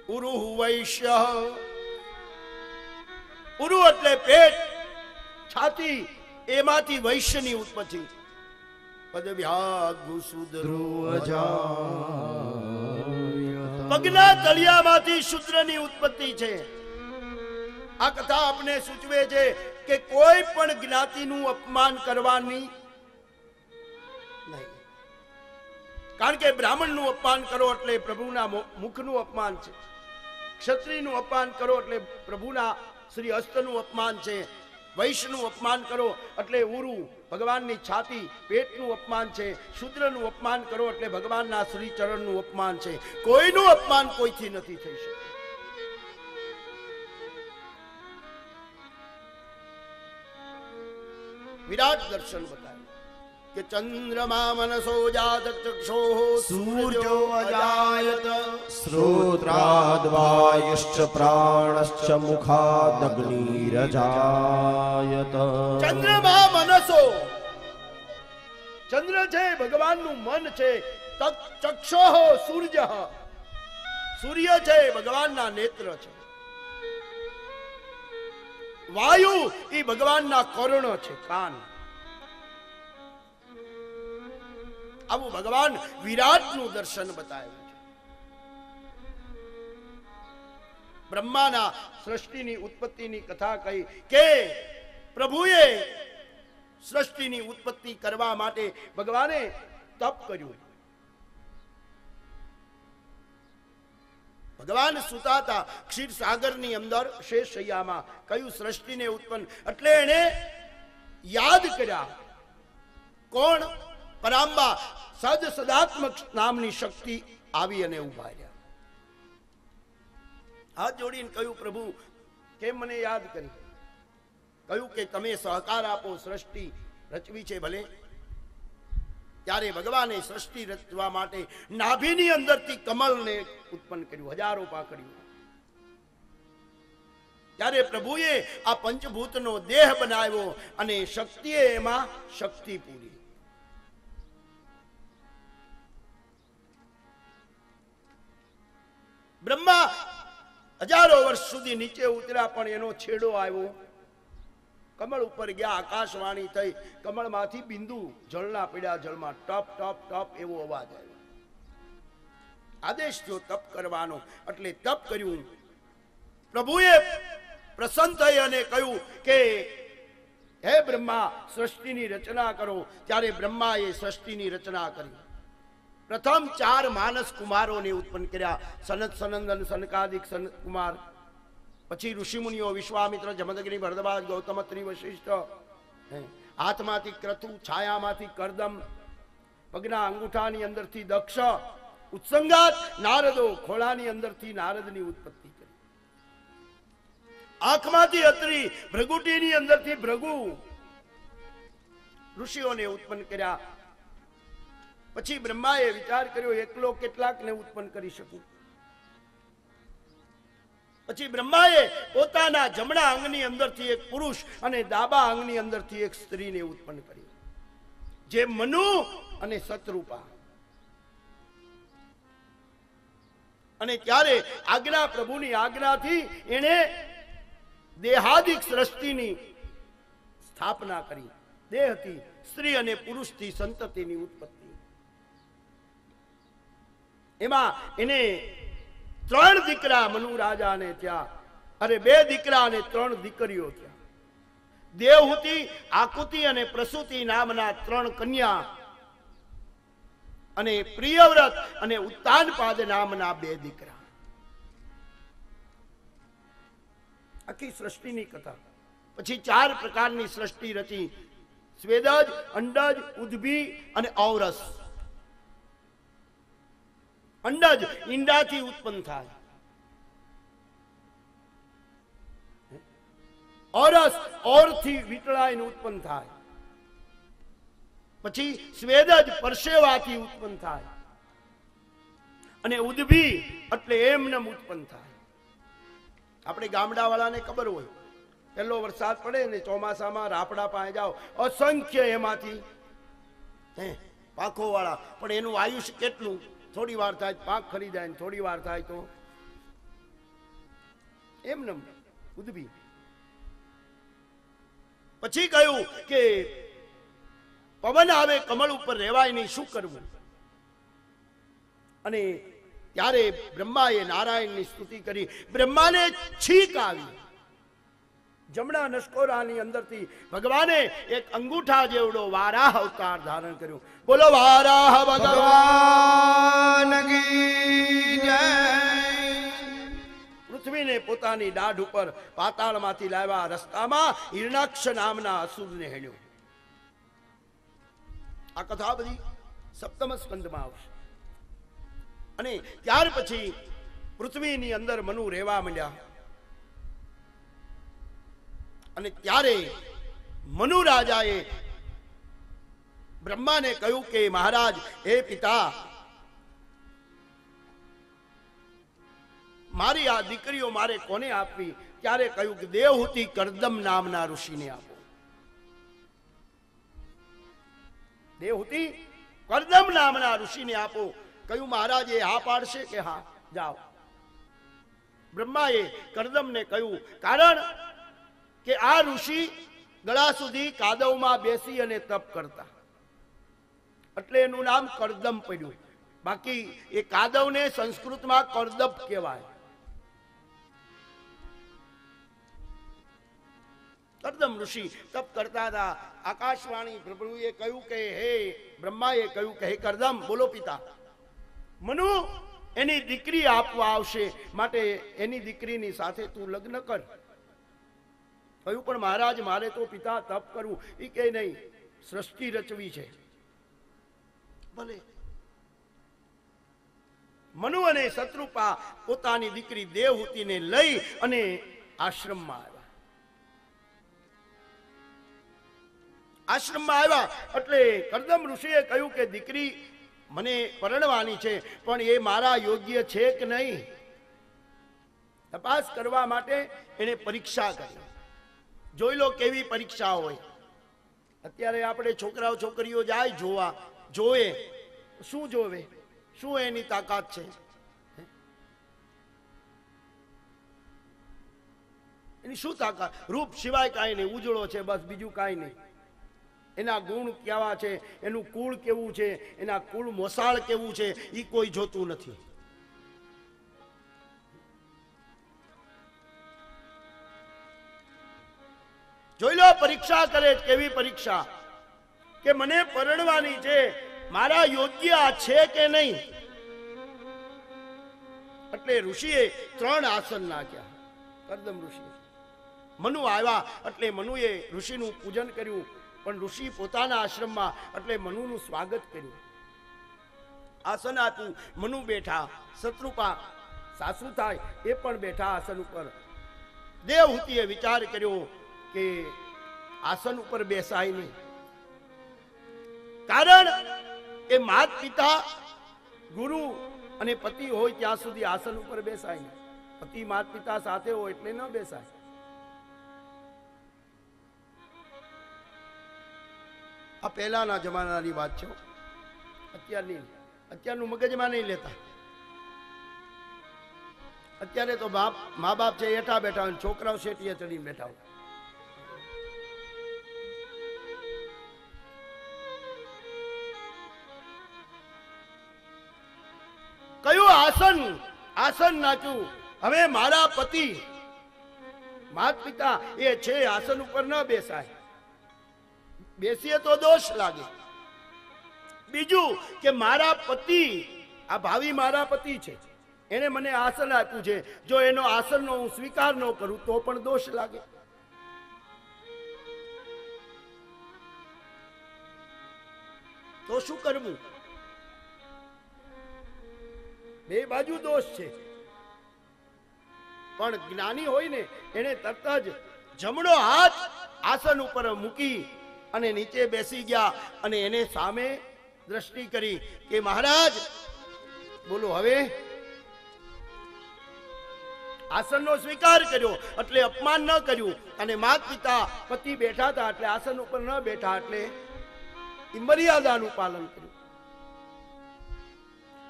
ઉરુહ વૈશ્ય. ઉરુ એટલે પેટ છાતી એમાંથી વૈશ્યની ઉત્પત્તિ. પગના તળિયામાંથી શુદ્રની ઉત્પત્તિ છે. આ કથા આપને સૂચવે છે કે કોઈ પણ જ્ઞાતિનું અપમાન કરવાની નહીં. કારણ કે બ્રાહ્મણનું અપમાન કરો એટલે પ્રભુના મુખનું અપમાન છે. ક્ષત્રિયનું અપમાન કરો એટલે પ્રભુના શ્રી હસ્તનું અપમાન છે. વૈશ્યનું અપમાન કરો એટલે ઉરુ ભગવાનની છાતી પેટનું અપમાન છે, શુદ્રનું અપમાન કરો એટલે ભગવાનના શ્રી ચરણનું અપમાન છે. કોઈનું અપમાન કોઈથી નથી થઈ શકતું વિરાટ દર્શન બતાવ્યું કે ચંદ્રમા મનસો જાત ચક્ષો સૂર્યો અજાયત શ્રોત્રાદ્વાયુશ્ચ પ્રાણશ્ચ મુખાદગ્નિરજાયત ચંદ્રમા મનસો ચંદ્ર છે ભગવાનનું મન છે ચક્ષો સૂર્ય સૂર્ય છે ભગવાનના નેત્ર છે। વાયુ એ ભગવાનના કર્ણ છે કાન। આવું ભગવાન વિરાટનું દર્શન બતાવ્યું છે. બ્રહ્માના સૃષ્ટિની ઉત્પત્તિની કથા કહી કે પ્રભુએ સૃષ્ટિની ઉત્પત્તિ કરવા માટે ભગવાને તપ કર્યું ભગવાન સુતાતા ક્ષીર સાગરની અંદર શેષૈયામાં કયું સૃષ્ટિને ઉત્પન્ન એટલે એને યાદ કર્યા કોણ? પરાંબા સદ સદાત્મક નામની શક્તિ આવી અને ઊભા રહ્યા. હાથ જોડીને કહ્યું, પ્રભુ, કેમ મને યાદ કરી? કહ્યું કે તમે સહકાર આપો, સૃષ્ટિ રચવી છે ભલે. ત્યારે ભગવાને સૃષ્ટિ રચવા માટે નાભીની અંદરથી કમલને ઉત્પન્ન કર્યું, હજારો પાકડ્યું ત્યારે પ્રભુએ આ પંચભૂતનો દેહ બનાવ્યો અને શક્તિએ એમાં શક્તિ પૂરી. બ્રહ્મા, હજારો વર્ષ સુધી નીચે ઉતર્યા પણ એનો છેડો આવ્યો. કમળ ઉપર ગયા, આકાશવાણી થઈ. કમળમાંથી બિંદુ જળના પીડા જળમાં ટપ ટપ ટપ એવો અવાજ આવ્યો. આદેશ થયો તપ કરવાનો. એટલે તપ કર્યું. પ્રભુએ પ્રસન્ન થઈ અને કહ્યું કે, હે બ્રહ્મા, સૃષ્ટિની રચના કરો. ત્યારે બ્રહ્માએ સૃષ્ટિની રચના કરી. પ્રથમ ચાર માનસ કુમારોને ઉત્પન્ન કર્યા. સનત સનંદન સનકાદિક સનત કુમાર. પછી ઋષિમુનિઓ વિશ્વામિત્ર, જમદગ્નિ, ભરદ્વાજ ગૌતમત્રી વશિષ્ઠ. હાથમાંથી ક્રતુ છાયામાંથી કરદમ. પગના અંગૂઠાની અંદરથી દક્ષ. ઉત્સંગાત નારદો ખોળાની અંદરથી નારદની ઉત્પત્તિ કરી. આંખમાંથી અત્રી, ભ્રગુટીની અંદરથી ભ્રગુ. ઋષિઓને ઉત્પન્ન કર્યા. પછી બ્રહ્માએ વિચાર કર્યો, એકલો કેટલાકને ઉત્પન્ન કરી શકું? પછી બ્રહ્માએ પોતાના જમણા અંગની અંદરથી એક પુરુષ અને ડાબા અંગની અંદરથી એક સ્ત્રીને ઉત્પન્ન કરી જે મનુ અને સતરૂપા અને ત્યારે આજ્ઞા પ્રભુની આજ્ઞાથી એણે દેહાદિક સૃષ્ટિની સ્થાપના કરી. દેહથી સ્ત્રી અને પુરુષથી સંતતિની ઉત્પત્તિ. એમાં એને ત્રણ દીકરા મનુ રાજાને ત્યાં અરે બે દીકરા અને ત્રણ દીકરીઓ ત્યાં દેવહૂતિ, આકુતિ અને પ્રસૂતિ નામના ત્રણ કન્યા અને પ્રિયવ્રત અને ઉત્તાનપાદ નામના બે દીકરા. આખી સૃષ્ટિની કથા. પછી ચાર પ્રકારની સૃષ્ટિ રચી. સ્વેદજ, અંડજ, ઉદ્ભી અને ઔરસ. અંડજ ઈંડાથી ઉત્પન્ન થાય. ઓરસ ઓરથી વીટળાઈને ઉત્પન્ન થાય. પછી સ્વેદજ પરસેવાથી ઉત્પન્ન થાય. અને ઉદભી એટલે એમનેમ ઉત્પન્ન થાય. આપણે ગામડાવાળાને ખબર હોય, પહેલો વરસાદ પડે ને ચોમાસામાં રાપડા પાસે જાઓ, અસંખ્ય એમાંથી, હે પાંખોવાળા પણ એનું આયુષ્ય કેટલું? થોડી વાર થાય પાક ખરી જાય ને થોડી વાર થાય તો એમને ઉદભી. પછી કહ્યું કે પવન આવે, કમળ ઉપર રહેવાય નહીં, શું કરવું? અને ત્યારે બ્રહ્માએ નારાયણની સ્તુતિ કરી. બ્રહ્માને છીક આવી. જમણા નસકોરાની અંદરથી ભગવાને એક અંગૂઠા જેવડો વારાહ અવતાર ધારણ કર્યો. બોલો વારાહ ભગવાન પૃથ્વીને પોતાની દાઢ ઉપર પાતાળમાંથી લાવ્યા રસ્તામાં હિરણાક્ષ નામના અસુરને હેલ્યો આ કથા બધી સપ્તમ સ્કંદમાં આવશે. અને ત્યાર પછી પૃથ્વીની અંદર મનુ રહેવા મળ્યા અને ત્યારે મનુ રાજાએ બ્રહ્માને કહ્યું કે, મહારાજ એ પિતા, મારી આ દીકરીઓ મારે કોને આપવી? ત્યારે કહ્યું કે, દેવહૂતિ કરદમ નામના ઋષિને આપો. દેવહૂતિ કરદમ નામના ઋષિને આપો. કહ્યું, મહારાજ એ હા પાડશે કે હા? જાઓ. બ્રહ્માએ કરદમને કહ્યું, કારણ કે આ ઋષિ ગળા સુધી કાદવમાં બેસી અને તપ કરતા. એટલે એનું નામ કરદમ પડ્યું. બાકી એ કાદવને સંસ્કૃતમાં કરદપ કહેવાય. કરદમ ઋષિ તપ કરતા હતા. આકાશવાણી પ્રભુએ કહ્યું કે, હે બ્રહ્માએ કહ્યું કે, હે કરદમ, બોલો પિતા. મનુ, એની દીકરી આપવા આવશે. માટે એની દીકરીની સાથે તું લગ્ન કર. કહ્યું, પણ મહારાજ, મારે તો પિતા તપ કરવું. એ કે નહીં, સૃષ્ટિ રચવી છે. ભલે. મનુ અને શત્રુપા પોતાની દીકરી દેવહૂતિને લઈ અને આશ્રમમાં આવ્યા. આશ્રમમાં આવ્યા એટલે કરદમ ઋષિએ કહ્યું કે, દીકરી, મને પરણવાની છે, પણ એ મારા યોગ્ય છે કે નહીં? તપાસ કરવા માટે એને પરીક્ષા કરી. જોઈ લો કેવી પરીક્ષા હોય. અત્યારે આપણે છોકરાઓ છોકરીઓ જાય જોવા. જોવે. શું જોવે? શું એની તાકાત છે? એની શું તાકાત? રૂપ સિવાય કાંઈ નહીં, ઉજળો છે, બસ બીજું કાંઈ નહીં. એના ગુણ કેવા છે? એનું કુળ કેવું છે? એના કુળ મોસાળ કેવું છે? એ કોઈ જોતું નથી. જોઈ લો, પરીક્ષા કરે, કેવી પરીક્ષા? કે મને પરણવાની છે? મારા યોગ્ય છે કે નહીં? એટલે ઋષિએ ત્રણ આસન નાખ્યા. કરદમ ઋષિ. મનુ આવ્યા, એટલે મનુએ ઋષિનું પૂજન કર્યું. પણ ઋષિ પોતાના આશ્રમમાં, એટલે મનુનું સ્વાગત કર્યું. આસન આપ્યું મનુ બેઠા. શત્રુપા, સાસુ થાય, એ પણ બેઠા આસન ઉપર. દેવહૂતિએ વિચાર કર્યો કે આસન ઉપર બેસાય નહીં. કારણ એ માત પિતા, ગુરુ અને પતિ હોય ત્યાં સુધી આસન ઉપર બેસાય ને પતિ માત પિતા સાથે હોય એટલે ન બેસાય. આ પહેલાના જમાનાની વાત છે અત્યારની અત્યારનું મગજમાં નહીં લેતા. અત્યારે તો બાપ, મા બાપ છે એઠા બેઠા હોય છોકરાઓ શેટીએ ચડીને બેઠા હોય. કયું આસન? આસન નાચું હવે મારા પતિ, માત પિતા એ છે આસન ઉપર ન બેસાય. બેસીએ તો દોષ લાગે. બીજું કે મારા પતિ, આ ભાવિ મારા પતિ છે. એને મને આસન આપ્યું છે. જો એનો આસનનો હું સ્વીકાર ન કરું તો પણ દોષ લાગે. તો શું કરવું? બે બાજુ દોષ છે. પણ જ્ઞાની હોય ને એને તરત જ જમણો હાથ આસન ઉપર મૂકી અને નીચે બેસી ગયા અને એને સામે દ્રષ્ટિ કરી કે, મહારાજ, બોલો હવે. આસનનો સ્વીકાર કર્યો એટલે અપમાન ન કર્યું અને માત પિતા પતિ બેઠા હતા એટલે આસન ઉપર ન બેઠા એટલે મર્યાદાનું પાલન કર્યું.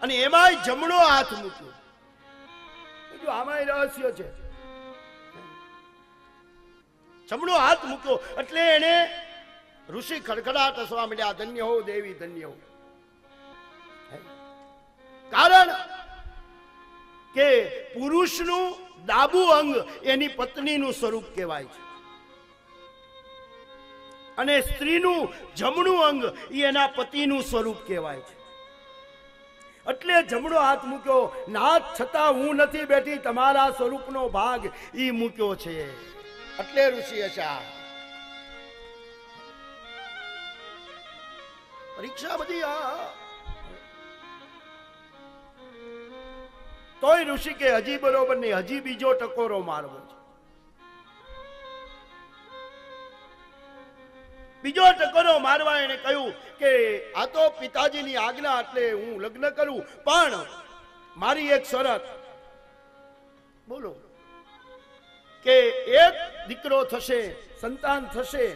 અને એમાંય જમણો હાથ મૂક્યો. આમાંય રહસ્ય છે. જમણો હાથ મૂક્યો, એટલે એને ઋષિ ખડખડાટ હસવા મળ્યા ધન્ય હો, દેવી, ધન્ય હો. કારણ કે પુરુષનું ડાબુ અંગ એની પત્નીનું સ્વરૂપ કહેવાય છે. અને સ્ત્રીનું જમણું અંગ એ એના પતિનું સ્વરૂપ કહેવાય છે. એટલે જમણો હાથ મૂક્યો. નાથ છતાં હું નથી બેઠી, તમારા સ્વરૂપનો ભાગ ઈ મૂક્યો છે. એટલે ઋષિ અચા પરીક્ષા બધી આ. તોય ઋષિ કે હજી બરોબર નહીં, હજી બીજો ટકોરો મારવો. બીજો ટકોરો મારવા એને કહ્યું કે, આ તો પિતાજીની આજ્ઞા એટલે હું લગ્ન કરું, પણ મારી એક શરત. બોલો. કે એક દીકરો થશે, સંતાન થશે,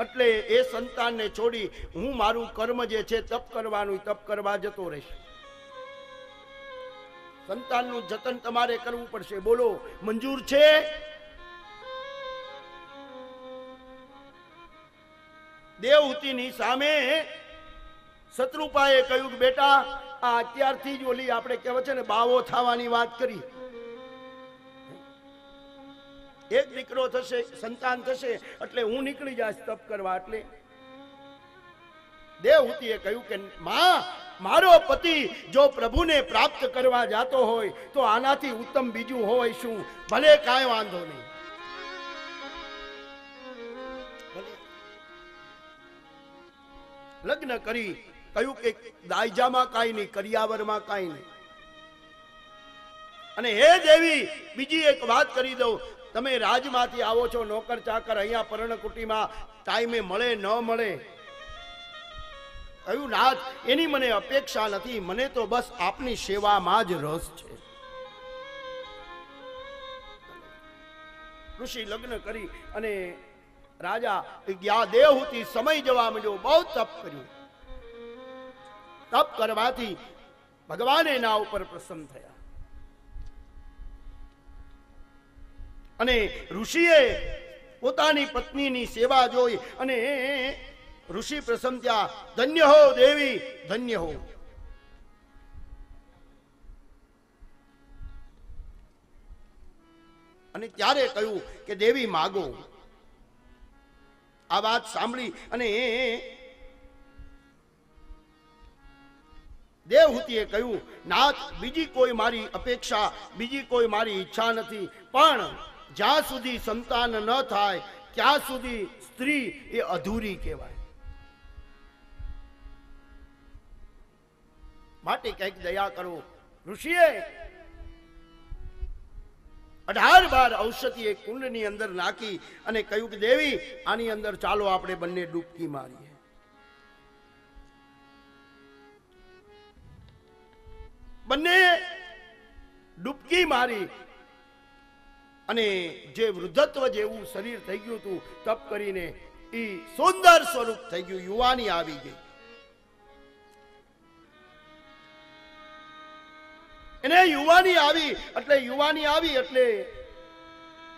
એટલે એ સંતાનને છોડી હું મારું કર્મ જે છે તપ કરવાનું, તપ કરવા જતો રહીશ. સંતાનનું જતન તમારે કરવું પડશે. બોલો, મંજૂર છે? દેવહૂતિની સામે શત્રુપાએ કહ્યું કે બેટા, આ અત્યારથી જ ઓલી આપણે કહેવાય છે ને, બાવો થવાની વાત કરી. એક દીકરો થશે, સંતાન થશે, એટલે હું નીકળી જાય તપ કરવા એટલે. દેવહૂતિએ કહ્યું કે, માં, મારો પતિ જો પ્રભુને પ્રાપ્ત કરવા જાતો હોય, તો આનાથી ઉત્તમ બીજું હોય શું? ભલે કાંઈ વાંધો નહીં. લગ્ન કરી કહ્યું કે દાયજામાં કાંઈ નહીં, કરિયાવરમાં કાંઈ નહીં. અને હે દેવી, બીજી એક વાત કરી દઉં. તમે રાજમાંથી આવો છો, નોકર ચાકર અહીંયા પર્ણકુટીમાં ટાઈમે મળે, ન મળે? કહ્યું, નાથ, એની મને અપેક્ષા નથી, મને તો બસ આપની સેવામાં જ રસ છે. ઋષિ લગ્ન કરી અને રાજા ગયા દેવહૂતિ સમય જવા મળ્યો બહુ તપ કર્યું. તપ કરવાથી ભગવાન એના ઉપર પ્રસન્ન થયા. અને ઋષિએ પોતાની પત્નીની સેવા જોઈ અને ઋષિ પ્રસન્ન થયા, ધન્ય હો દેવી, ધન્ય હો. અને ત્યારે કહ્યું કે, દેવી માગો. આ વાત સાંભળી અને દેવહૂતિએ કહ્યું, નાથ, બીજી કોઈ મારી અપેક્ષા, બીજી કોઈ મારી ઈચ્છા નથી. પણ જ્યાં સુધી સંતાન ન થાય, ત્યાં સુધી સ્ત્રી એ અધૂરી કહેવાય. માટે કંઈક દયા કરો. ઋષિએ અઢાર બાર ઔષધિ એ કુંડની અંદર નાખી અને કહ્યું કે, દેવી, આની અંદર ચાલો આપણે બંને ડૂબકી મારીએ. બંને ડૂબકી મારી અને જે વૃદ્ધત્વ જેવું શરીર થઈ ગયું હતું, તપ કરીને એ સુંદર સ્વરૂપ થઈ ગયું, યુવાની આવી ગઈ. એને યુવાની આવી, એટલે યુવાની આવી, એટલે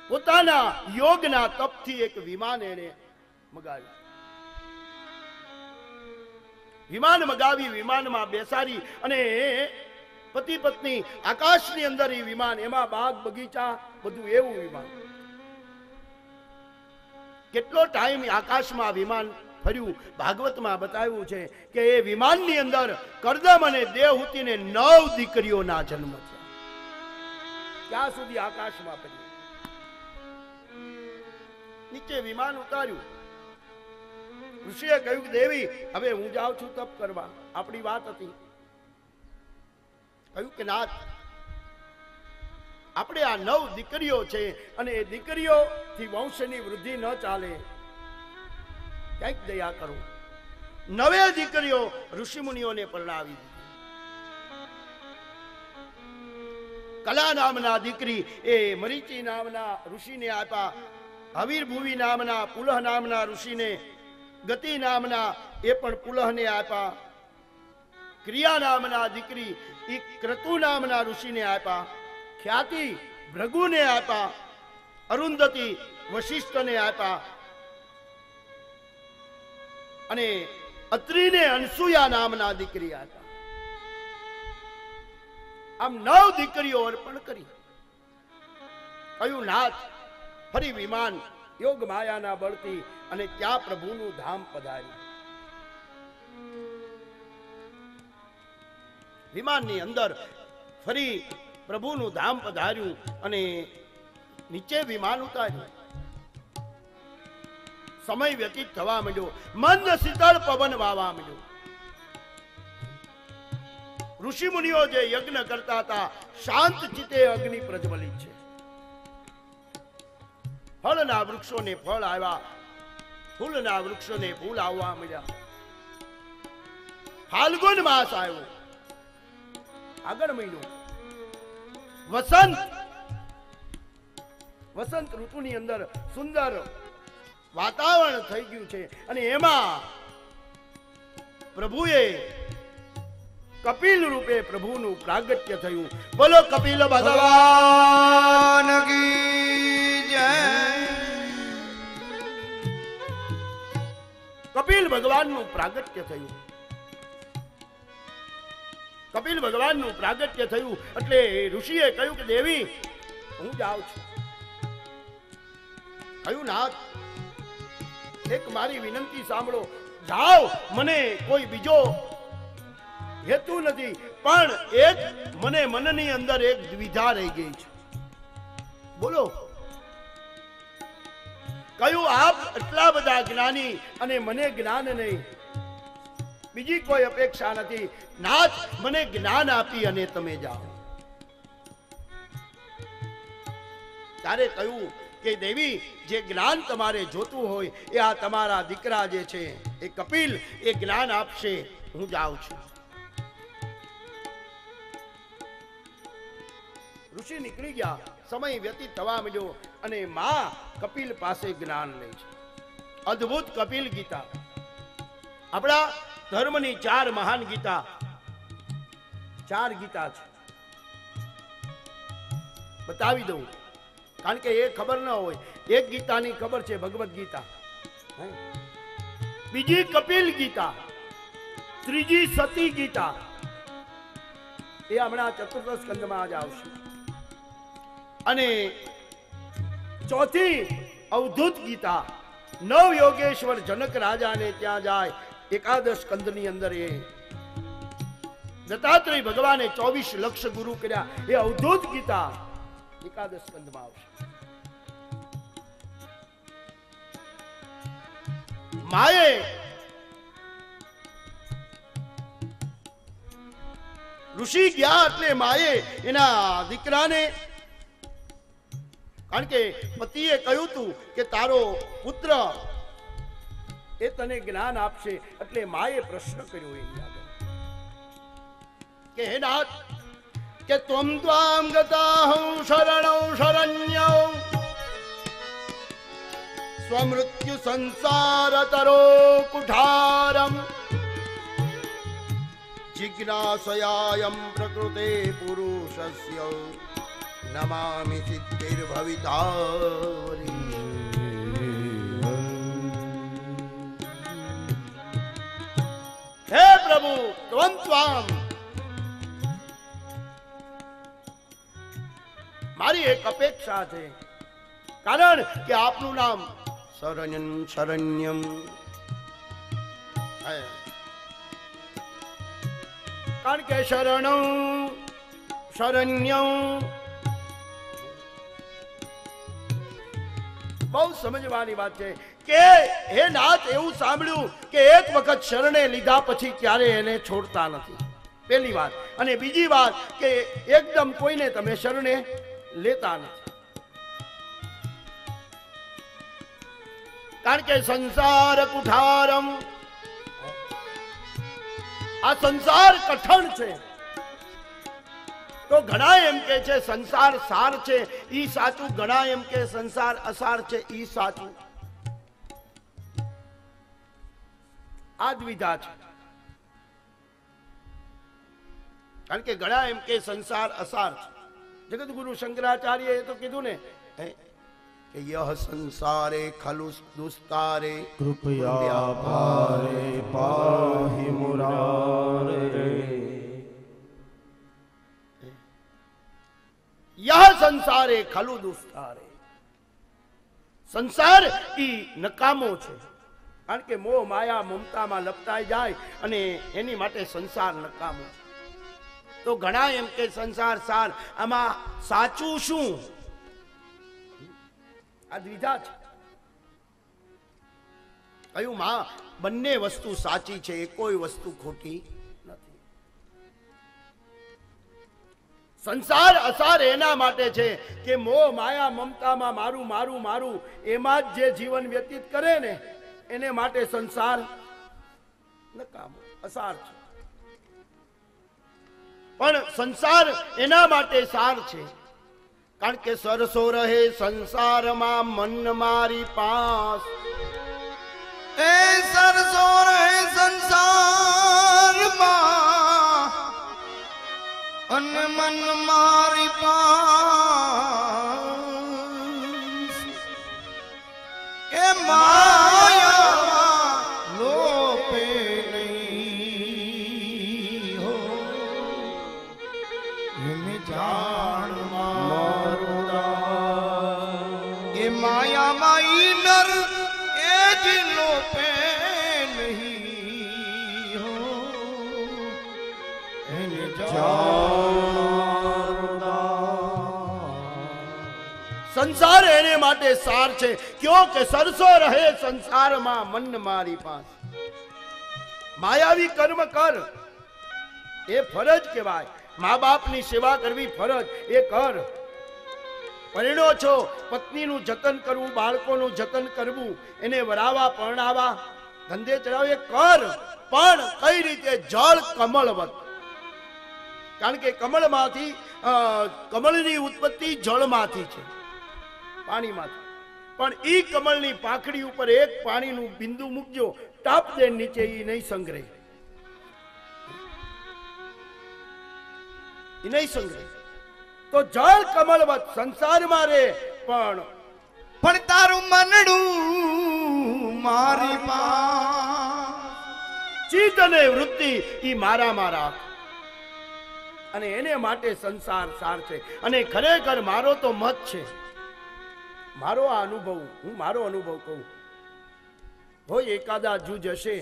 પોતાના યોગના તપથી એક વિમાન એને મગાવ્યું. વિમાન મગાવી, વિમાનમાં બેસાડી અને પતિ પત્ની આકાશની અંદર એ વિમાન, એમાં બાગ બગીચા, બધું એવું વિમાન. કેટલો ટાઈમ આકાશમાં વિમાન ફર્યું. ભાગવતમાં બતાવ્યું છે કે એ વિમાનની અંદર કરદમ અને દેવહૂતિને નવ દીકરીઓના જન્મ થયા. ત્યાં સુધી આકાશમાં ફર્યું નીચે વિમાન ઉતાર્યું. ઋષિએ કહ્યું કે, દેવી, હવે હું જાઉં છું તપ કરવા. આપણી વાત હતી. કહ્યું કે, નાથ, આપણે આ નવ દીકરીઓ છે અને એ દીકરીઓથી વંશની વૃદ્ધિ ન ચાલે. કંઈક દયા કરો. નવે દીકરીઓ ઋષિમુનિઓને પરણાવી કલા નામના દીકરી એ મરીચી નામના ઋષિને આપ્યા. હવીર નામના, પુલહ નામના ઋષિને, ગતિ નામના એ પણ પુલહને આપ્યા. ક્રિયા નામના દીકરી એ ક્રતુ નામના ઋષિને આપ્યા. ખ્યાતિ ભૃગુને આપ્યા. અરુંધતી વશિષ્ઠને આપ્યા. અને અત્રિને અનસુયા નામના દીકરી હતા. આમ નવ દીકરીઓ અર્પણ કરી. કયું નાથ, ફરી વિમાન, યોગ માયાના બળથી અને ત્યાં પ્રભુનું ધામ પધાર્યું. વિમાનની અંદર ફરી પ્રભુનું ધામ પધાર્યું અને નીચે વિમાન ઉતાર્યું. સમય વ્યતીત થવા માંડ્યો. મન શીતળ પવન વાવા માંડ્યો. ઋષિ મુનિઓ જે યજ્ઞ કરતા હતા, શાંત ચિતે અગ્નિ પ્રજ્વલિત છે. ફળના વૃક્ષોને ફળ આવ્યા. ફૂલના વૃક્ષોને ફૂલ આવવા મળ્યા ફાલ્ગુન માસ આવ્યો. આગળ મહિનો વસંત. વસંત ઋતુની અંદર સુંદર વાતાવરણ થઈ ગયું છે. અને એમાં પ્રભુએ કપિલ રૂપે પ્રભુનું પ્રાગટ્ય થયું. બોલો કપિલ ભગવાન કપિલ ભગવાનનું પ્રાગટ્ય થયું. કપિલ ભગવાનનું પ્રાગટ્ય થયું. એટલે ઋષિએ કહ્યું કે દેવી હું જાઉં છું. કહ્યું નાથ એક મારી વિનંતી સાંભળો. જાઓ, મને કોઈ બીજો હેતુ નથી, પણ એક મને મનની અંદર એક દ્વિધા રહી ગઈ છે. બોલો. કયું આપ એટલા બધા જ્ઞાની અને મને જ્ઞાન નહીં. બીજી કોઈ અપેક્ષા નથી. નાથ, મને જ્ઞાન આપી અને તમે જાઓ. ત્યારે કહ્યું કે દેવી, જે જ્ઞાન તમારે જોતું હોય, એ આ તમારા દીકરા જે છે, એ કપિલ, એ જ્ઞાન આપશે. હું જાઉં છું. ઋષિ નીકળી ગયા. સમય વ્યતીત થવા મળ્યો અને માં કપિલ પાસે જ્ઞાન લે છે. અદ્ભુત કપિલ ગીતા. આપણા ધર્મની ચાર મહાન ગીતા. ચાર ગીતા છે. બતાવી દઉં. કારણ કે એ ખબર ન હોય. એક ગીતાની ખબર છે, ભગવદ્ ગીતા. બીજી કપિલ ગીતા. ત્રીજી સતી ગીતા. એ હમણાં ચતુર્થ સ્કંદમાં જ આવશે. અને ચોથી અવધૂત ગીતા. નવ યોગેશ્વર જનક રાજાને ત્યાં જાય, એકાદશ સ્કંદની અંદર એ. દત્તાત્રેય ભગવાને ચોવીસ લક્ષ ગુરુ કર્યા. એ અવધૂત ગીતા. એકાદશ સ્કંદમાં આવશે. માએ ઋષિ ગયા એટલે માએ એના દીકરાને, કારણ કે પતિએ કહ્યું તું કે તારો પુત્ર એ તને જ્ઞાન આપશે, એટલે માએ પ્રશ્ન કર્યો એની આગળ. કે હે નાથ यत् त्वं त्वां गताहौ शरणौ शरण्यौ। स्वमृत्युसंसारतरो कुठारम्। जिज्ञासयायं प्रकृते पुरुषस्य। नमामि सिद्धिर्भविता हे प्रभु त्वं त्वाम् મારી એક અપેક્ષા છે. કારણ કે આપનું નામ શરણ્યમ શરણ્યમ. કારણ કે શરણ શરણ્યમ. બહુ સમજવાની વાત છે કે હે નાથ એવું સાંભળ્યું કે એક વખત શરણે લીધા પછી ક્યારે એને છોડતા નથી. પહેલી વાત. અને બીજી વાત કે એકદમ કોઈને તમે શરણે લેતા નથી. કારણ કે સંસાર કુઠારમ, આ સંસાર કઠણ છે. તો ઘણા એમ કે છે સંસાર સાર છે, ઈ સાચું. ઘણા એમ કે સંસાર અસાર છે, ઈ સાચું. આ દ્વિધા છે. કારણ કે ઘણા એમ કે સંસાર અસાર છે. જગત ગુરુ શંકરાચાર્ય તો કીધું ને યહ સંસારે ખલુ દુસ્તારે કૃપયા ભારે પાહી મુરારે યહ સંસારે ખલુ દુસ્તારે સંસાર ઈ નકામો છે. કારણ કે મોહ માયા મમતામાં લપટાઈ જાય અને એની માટે સંસાર નકામો છે. તો ઘણા એમ કે સંસાર સાર, આમાં સાચું શું? આ દ્વિધા છે. કયું માં બંને વસ્તુ સાચી છે કોઈ વસ્તુ ખોટી નથી. સંસાર અસાર એના માટે છે કે મોહ, માયા, મમતામાં મારું મારું મારું, એમાં જ જે જીવન વ્યતીત કરે ને, એને માટે સંસાર નકામો, અસાર છે. પણ સંસાર એના માટે સાર છે. કારણ કે સરસો રહે સંસારમાં મન મારી પાસ. એ સરસો રહે સંસારમાં અન મન મારી પાસ. એ માયા સંસાર એને માટે સાર છે. કયો કે સરસો રહે સંસારમાં મન મારી પાસે. માયાવી કર્મ કર. એ ફરજ કહેવાય. મા બાપની સેવા કરવી ફરજ. એ કર. પરિણો છો. પત્નીનું જતન કરવું, બાળકોનું જતન કરવું, એને વરાવા, પરણાવા. ધંધે ચડાવે કર. પણ કઈ રીતે? જળ કમળવત કારણ કે કમળમાંથી કમળની ઉત્પત્તિ જળમાંથી છે પાણીમાંથી. પણ એ કમળની પાખડી ઉપર એક પાણીનું બિંદુ મૂકજો ટાપ દે નીચે એ નહીં સંગ્રહે. નહીં સંગ્રહે. તો જળ કમળવત સંસારમાં રે પણ પણ તારું મનડું મારી પા ચિત્ત અને વૃત્તિ એ મારા મારા અને એને માટે સંસાર સાર છે. અને ખરેખર મારો તો મત છે. મારો આ અનુભવ, હું મારો અનુભવ કહું. હોય એકાદા જૂજ હશે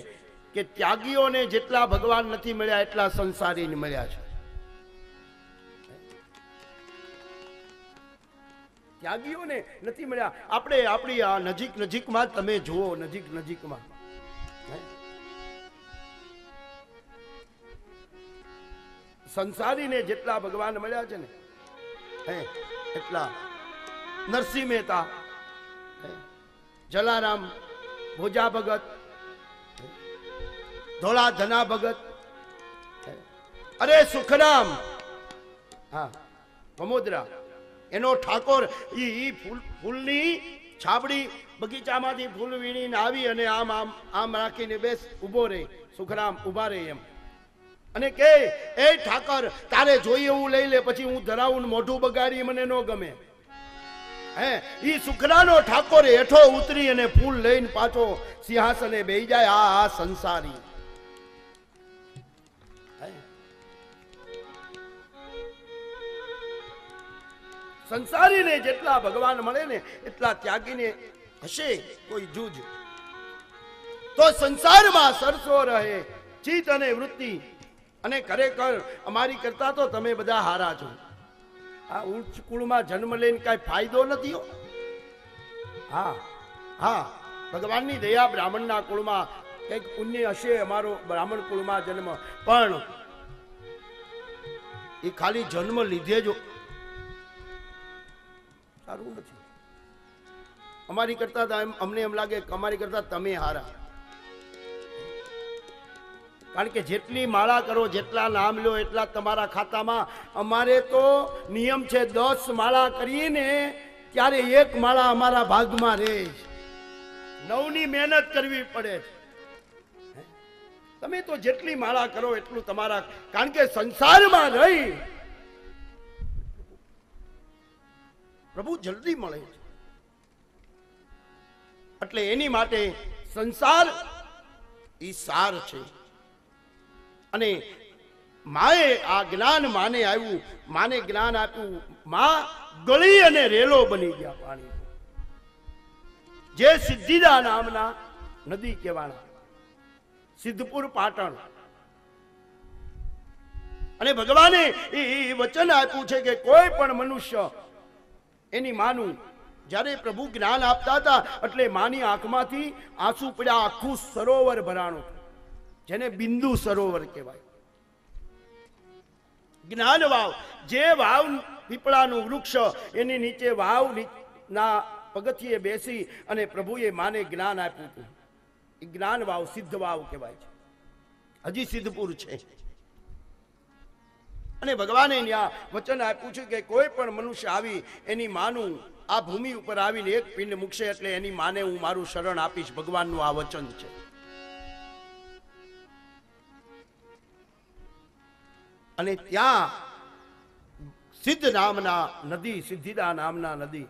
કે ત્યાગીઓને જેટલા ભગવાન નથી મળ્યા, એટલા સંસારીને મળ્યા છે. ત્યાગીઓને નથી મળ્યા. આપણે આપણી આ નજીક નજીકમાં તમે જુઓ, નજીક નજીકમાં. સંસારીને જેટલા ભગવાન મળ્યા છે ને, હે, એટલા નરસિંહ મહેતા જલારામ, ભોજા ભગત ધોળા ધના ભગત અરે સુખરામ, હા પ્રમોદરા એનો ઠાકોર, ઈ ફૂલ, ફૂલની છાબડી બગીચામાંથી ફૂલ વીણીને આવી અને આમ આમ આમ રાખીને બેસ, ઊભો રહે સુખરામ, ઊભા રહે એમ. અને કે, એ ઠાકર, તારે જોઈએ એવું લઈ લે, પછી હું ધરાવું મોઢું બગાડી, મને ન ગમે. હે, ઈ સુખરાનો ઠાકોર હેઠો ઉતરી અને ફૂલ લઈને પાછો સિંહાસને બેહી જાય, આ આ સંસારી. સંસારીને જેટલા ભગવાન મળે ને, એટલા ત્યાગીને હશે કોઈ જૂજ. તો સંસારમાં સરસો રહે ચિત અને વૃત્તિ અને ખરેખર અમારી કરતા તો તમે બધા હારા છો. આ ઉચ્ચ કુળમાં જન્મ લઈને કાંઈ ફાયદો નથી હા? હા ભગવાનની દયા બ્રાહ્મણના કુળમાં કંઈક પુણ્ય હશે અમારો બ્રાહ્મણ કુળમાં જન્મ. પણ એ ખાલી જન્મ લીધે જ સારું નથી. અમારી કરતા અમને એમ લાગે કે અમારી કરતા તમે હારા. કારણ કે જેટલી માળા કરો, જેટલા નામ લો, એટલા તમારા ખાતામાં અમારે તો નિયમ છે, દસ માળા કરીને ત્યારે એક માળા અમારા ભાગમાં રહે નવની મહેનત કરવી પડે. તમે તો જેટલી માળા કરો એટલું તમારા, કારણ કે સંસારમાં રહી. પ્રભુ જલ્દી મળે એટલે એની માટે સંસાર ઈ સાર છે. અને માએ આ જ્ઞાન માને આવ્યું, માને જ્ઞાન આપ્યું, માં ગળી અને રેલો બની ગયા પાણી જે સિદ્ધિદા નામના નદી કહેવાના, સિદ્ધપુર પાટણ. અને ભગવાને એ વચન આપ્યું છે કે કોઈ પણ મનુષ્ય એની માનું. જ્યારે પ્રભુ જ્ઞાન આપતા હતા, એટલે માની આંખમાંથી આંસુ પડ્યા, આખું સરોવર ભરાણું જેને બિંદુ સરોવર કહેવાય. જ્ઞાન વાવ, જે વાવ પીપળાનું વૃક્ષ, એની નીચે વાવ ની- પગથિયે બેસી અને પ્રભુએ માને જ્ઞાન આપ્યું હતું. એ જ્ઞાન વાવ સિદ્ધ વાવ કહેવાય છે. હજી સિદ્ધપુર છે. અને ભગવાને ત્યાં વચન આપ્યું છે કે કોઈ પણ મનુષ્ય આવી એની માનું, આ ભૂમિ ઉપર આવીને એક પિંડ મૂકશે એટલે એની માને હું મારું શરણ આપીશ. ભગવાનનું આ વચન છે. અને ત્યાં સિદ્ધ નામના નદી, સિદ્ધિદા નામના નદી.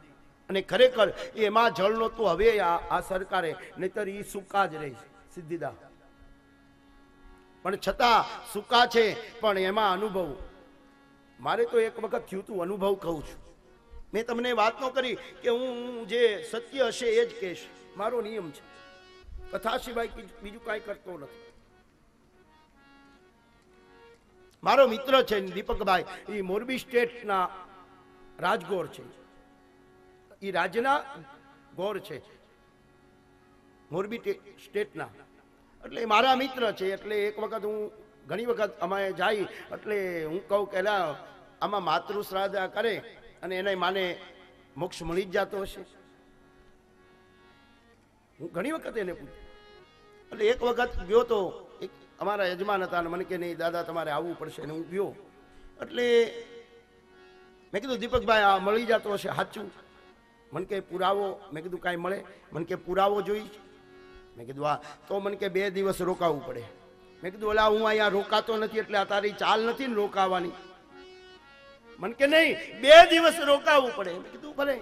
અને ખરેખર એમાં જળ નહોતું, હવે આ સરકારે, નહીતર એ સૂકા જ રહી સિદ્ધિદા. પણ છતાં સૂકા છે, પણ એમાં અનુભવ. મારે તો એક વખત થયું તું, અનુભવ કહું છું. મેં તમને વાત ન કરી કે હું જે સત્ય હશે એ જ કહીશ. મારો નિયમ છે. કથા સિવાય બીજું કાંઈ કરતો નથી. મારો મિત્ર છે દીપકભાઈ એ મોરબી સ્ટેટના રાજગોર છે. એ રાજ્યના ગોર છે. મોરબી સ્ટેટના. એટલે મારા મિત્ર છે, એટલે એક વખત હું ઘણી વખત અમે જાય, એટલે હું કહું કે આમાં માતૃ શ્રાદ્ધ કરે અને એને માને મોક્ષ મળી જ જતો હશે. હું ઘણી વખત એને પૂછું. એટલે એક વખત ગયો તો અમારા યજમાન હતા અને મને કે નહીં, દાદા, તમારે આવવું પડશે. અને હું ગયો. એટલે મેં કીધું, દીપકભાઈ, આ મળી જતો હશે, સાચું. મને કે, પુરાવો. મેં કીધું, કાંઈ મળે? મને કે, પુરાવો જોઈ મેં કીધું આ તો મને કે, બે દિવસ રોકાવું પડે. મેં કીધું, ઓલા, હું અહીંયા રોકાતો નથી, એટલે આ તારી ચાલ નથી ને રોકાવાની. મને કે, નહીં, બે દિવસ રોકાવું પડે. મેં કીધું, ભલે,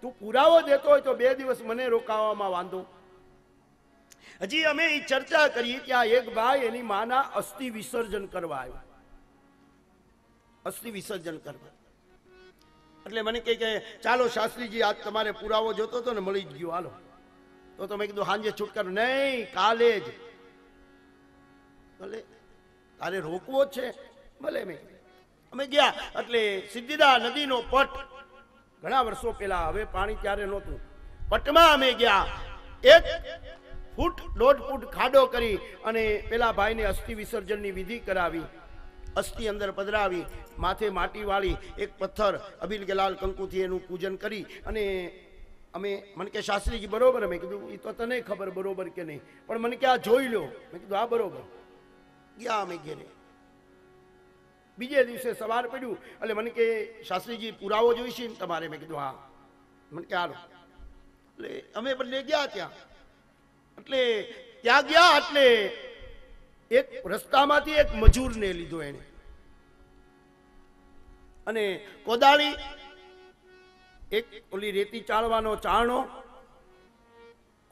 તું પુરાવો દેતો હોય તો બે દિવસ મને રોકાવામાં વાંધો. હજી અમે એ ચર્ચા કરી ત્યાં એક ભાઈ એની માના અસ્થિ વિસર્જન કરવા આવ્યો. અસ્થિ વિસર્જન કરવા. એટલે મને કહે કે ચાલો શાસ્ત્રીજી, આજ તમારે પુરાવો જોતો હતો ને મળી જ ગયો. હાલો. તો તમે કીધું સાંજે છુટકારો. નહીં, કાલે જ. ભલે તારે રોકવો છે. ભલે મેં અમે ગયા, એટલે સિદ્ધિદા નદીનો પટ. ઘણા વર્ષો પહેલા, હવે પાણી ત્યારે નહોતું. પટમાં અમે ગયા. એક ફૂટ, દોઢ ફૂટ ખાડો કરી અને પેલા ભાઈને અસ્થિ વિસર્જનની વિધિ કરાવી. અસ્થિ અંદર પધરાવી, માથે માટી વાળી, એક પથ્થર, અબિલ ગલાલ કંકુથી એનું પૂજન કરી અને અમે, મને કે શાસ્ત્રીજી, બરોબર, મેં કીધું એ તો તને ખબર, બરોબર કે નહીં? પણ મને કે આ જોઈ લો. મેં કીધું આ બરોબર. ગયા અમે ઘેરે. બીજે દિવસે સવાર પડ્યું, એટલે મને કે, શાસ્ત્રીજી, પુરાવો જોઈશે ને તમારે? મેં કીધું, હા. મને કે, હાલો. એટલે અમે બંને ગયા ત્યાં. એટલે ત્યાં ગયા એટલે એક રસ્તામાંથી એક મજૂરને લીધો એને અને કોદાળી એક ઓલી રેતી ચાળવાનો ચાણો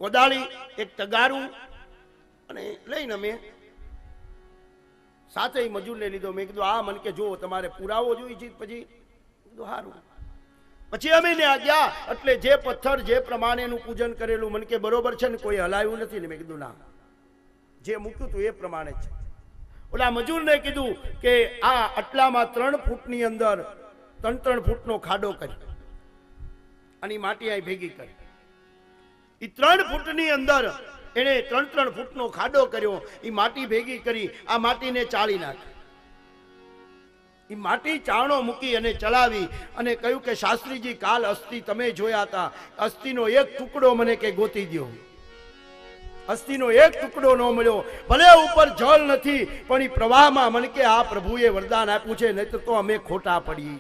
કોદાળી એક તગારું અને લઈને અમે સાથે મજૂરને લીધો. મેં કીધું આ મને કે જો, તમારે પુરાવો જોઈએ છે પછી કીધું સારું પછી અમે ત્યાં ગયા. એટલે જે પથ્થર, જે પ્રમાણેનું પૂજન કરેલું, મને કે બરોબર છે ને, કોઈ હલાવ્યું નથી ને, મેં કીધું ના. જે મૂક્યું હતું એ પ્રમાણે છે. ઓલા મજૂરને કીધું કે આ આટલામાં ત્રણ ફૂટની અંદર ત્રણ ત્રણ ફૂટનો ખાડો કરી. અને માટી આ ભેગી કરી. એ ત્રણ ફૂટની અંદર એણે ત્રણ ત્રણ ફૂટનો ખાડો કર્યો. એ માટી ભેગી કરી. આ માટીને ચાળી નાખી. એ માટી ચાણો મૂકી અને ચલાવી અને કહ્યું કે, શાસ્ત્રીજી, કાલ અસ્થિ તમે જોયા હતા અસ્થિનો એક ટુકડો મને કે ગોતી દ્યો. અસ્થિનો એક ટુકડો ન મળ્યો. ભલે ઉપર જળ નથી, પણ એ પ્રવાહમાં મને કે, આ પ્રભુએ વરદાન આપ્યું છે નહીં તો અમે ખોટા પડી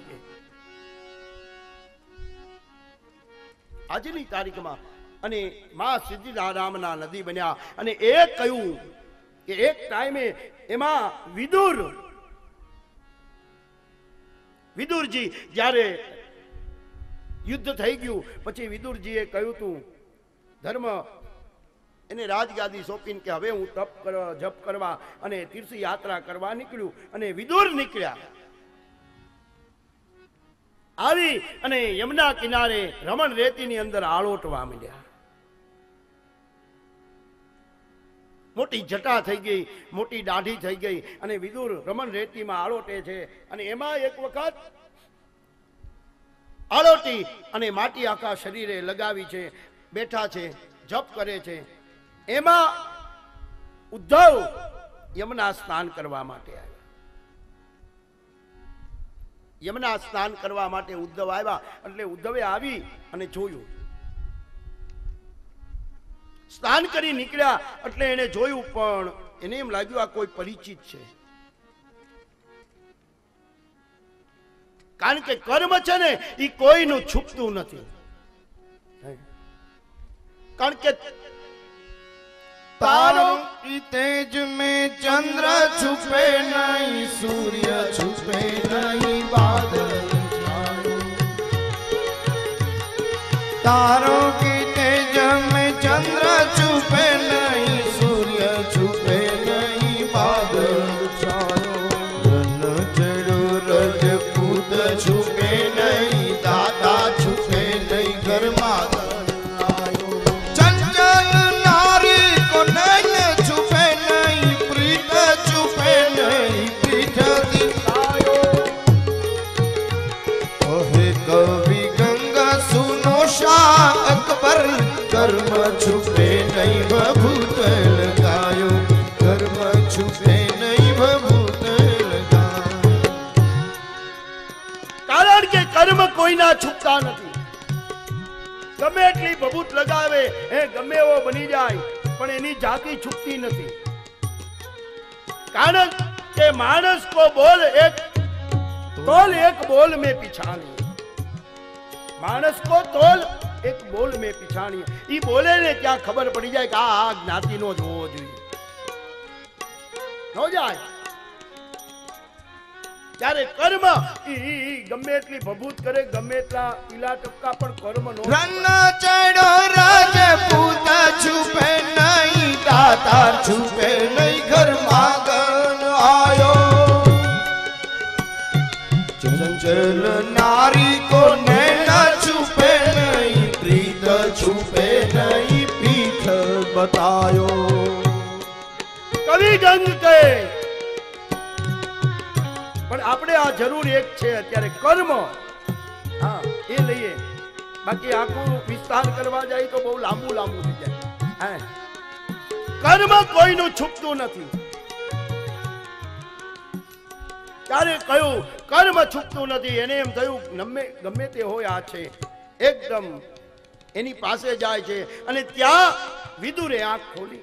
આજની તારીખમાં અને મા સિદ્ધિદારામના નદી બન્યા અને એ કહ્યું કે, એક ટાઈમે એમાં વિદુર વિદુરજી, જ્યારે યુદ્ધ થઈ ગયું, પછી વિદુરજીએ કહ્યું તું, ધર્મ એને રાજગાદી સોંપીને કે હવે હું તપ કરવા જપ કરવા અને તીર્થ યાત્રા કરવા નીકળ્યું. અને વિદુર નીકળ્યા. આવી અને યમુના કિનારે રમણ રેતીની અંદર આળોટવા માંડ્યા. મોટી જટા થઈ ગઈ, મોટી દાઢી થઈ ગઈ અને વિદુર રમણ રેતીમાં આળોટે છે અને એમાં એક વખત આળોટી અને માટી આખા શરીરે લગાવી છે, બેઠા છે, જપ કરે છે. એમાં ઉદ્ધવ યમુના સ્નાન કરવા માટે આવ્યા. યમુના સ્નાન કરવા માટે ઉદ્ધવ આવ્યા, એટલે ઉદ્ધવે આવી અને જોયું. સ્નાન કરી નીકળ્યા એટલે એને જોયું, પણ એને એમ લાગ્યું આ કોઈ પરિચિત છે. કારણ કે કર્મ છે ને એ કોઈનું છૂપતું નથી. કારણ કે તારો તેજ મેં ચંદ્ર છુપે નહીં, સૂર્ય છુપે નહીં, બાદલ તારો કે pena. ગમે એટલી ભભૂત લગાવે, એ ગમે એવો બની જાય, પણ એની જાતિ છૂટતી નથી. કારણ કે માણસ કો બોલ એક, તોલ એક બોલ મેં પીછાણી. માણસ કો તોલ એક બોલ મેં પીછાણી. એ બોલે ને ક્યાં ખબર પડી જાય કે આ આ જ્ઞાતિનો જ હોવો જોઈએ. ન જાય? ત્યારે કર્મ ગમે એટલી ભભૂત કરે ગમે એટલા પીલા ટપકા પણ કર્મ નો રન ચડો રાજપૂત છુપે નહીં દાતા છુપે નહીં ઘર માગન આયો. ચંચલ નારી કો નૈના છુપે નહીં પ્રીત છુપે નહીં પીઠ બતાયો. કવિ ગંગ કહે આપણે આ જરૂર એક છે અત્યારે કર્મ. હા. એ લઈએ. બાકી આખું વિસ્તાર કરવા જાય તો બહુ લાંબુ લાંબુ થઈ જાય. કર્મ કોઈનું છૂપતું નથી. ત્યારે કહ્યું કર્મ છૂપતું નથી. એને એમ થયું ગમે ગમે તે હોય આ છે. એકદમ એની પાસે જાય છે. અને ત્યાં વિદુરે આંખ ખોલી.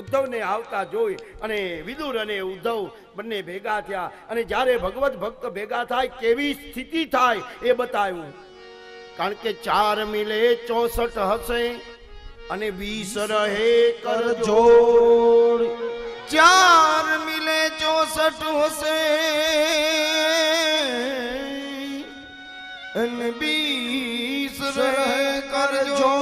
ઉદ્ધવને આવતા જોઈ અને વિદુર અને ઉદ્ધવ બંને ભેગા થયા. અને જ્યારે ભગવત ભક્ત ભેગા થાય, કેવી સ્થિતિ થાય એ બતાવ્યું. કારણ કે ચાર મિલે ચોસઠ હશે અને વીસ રહે કરજો ચાર મિલે ચોસઠ હશે અને બીસ રહે કરજો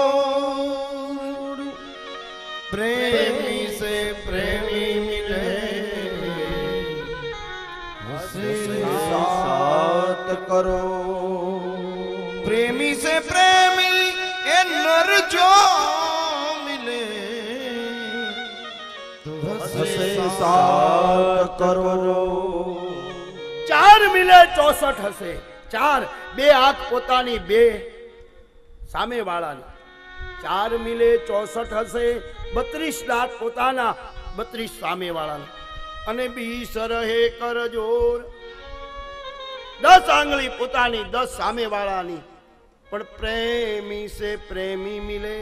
કરો. પ્રેમી સે પ્રેમી એ નર જો મિલે. સાત કરો ચાર મિલે ચોસઠ હશે. ચાર બે હાથ પોતાની બે સામે વાળાની ચાર મિલે ચોસઠ હશે બત્રીસ દાંત પોતાના બત્રીસ સામે વાળાના અને બી સરહે કરજોર દસ આંગળી પોતાની દસ સામે વાળાની પણ પ્રેમી સે પ્રેમી મિલે.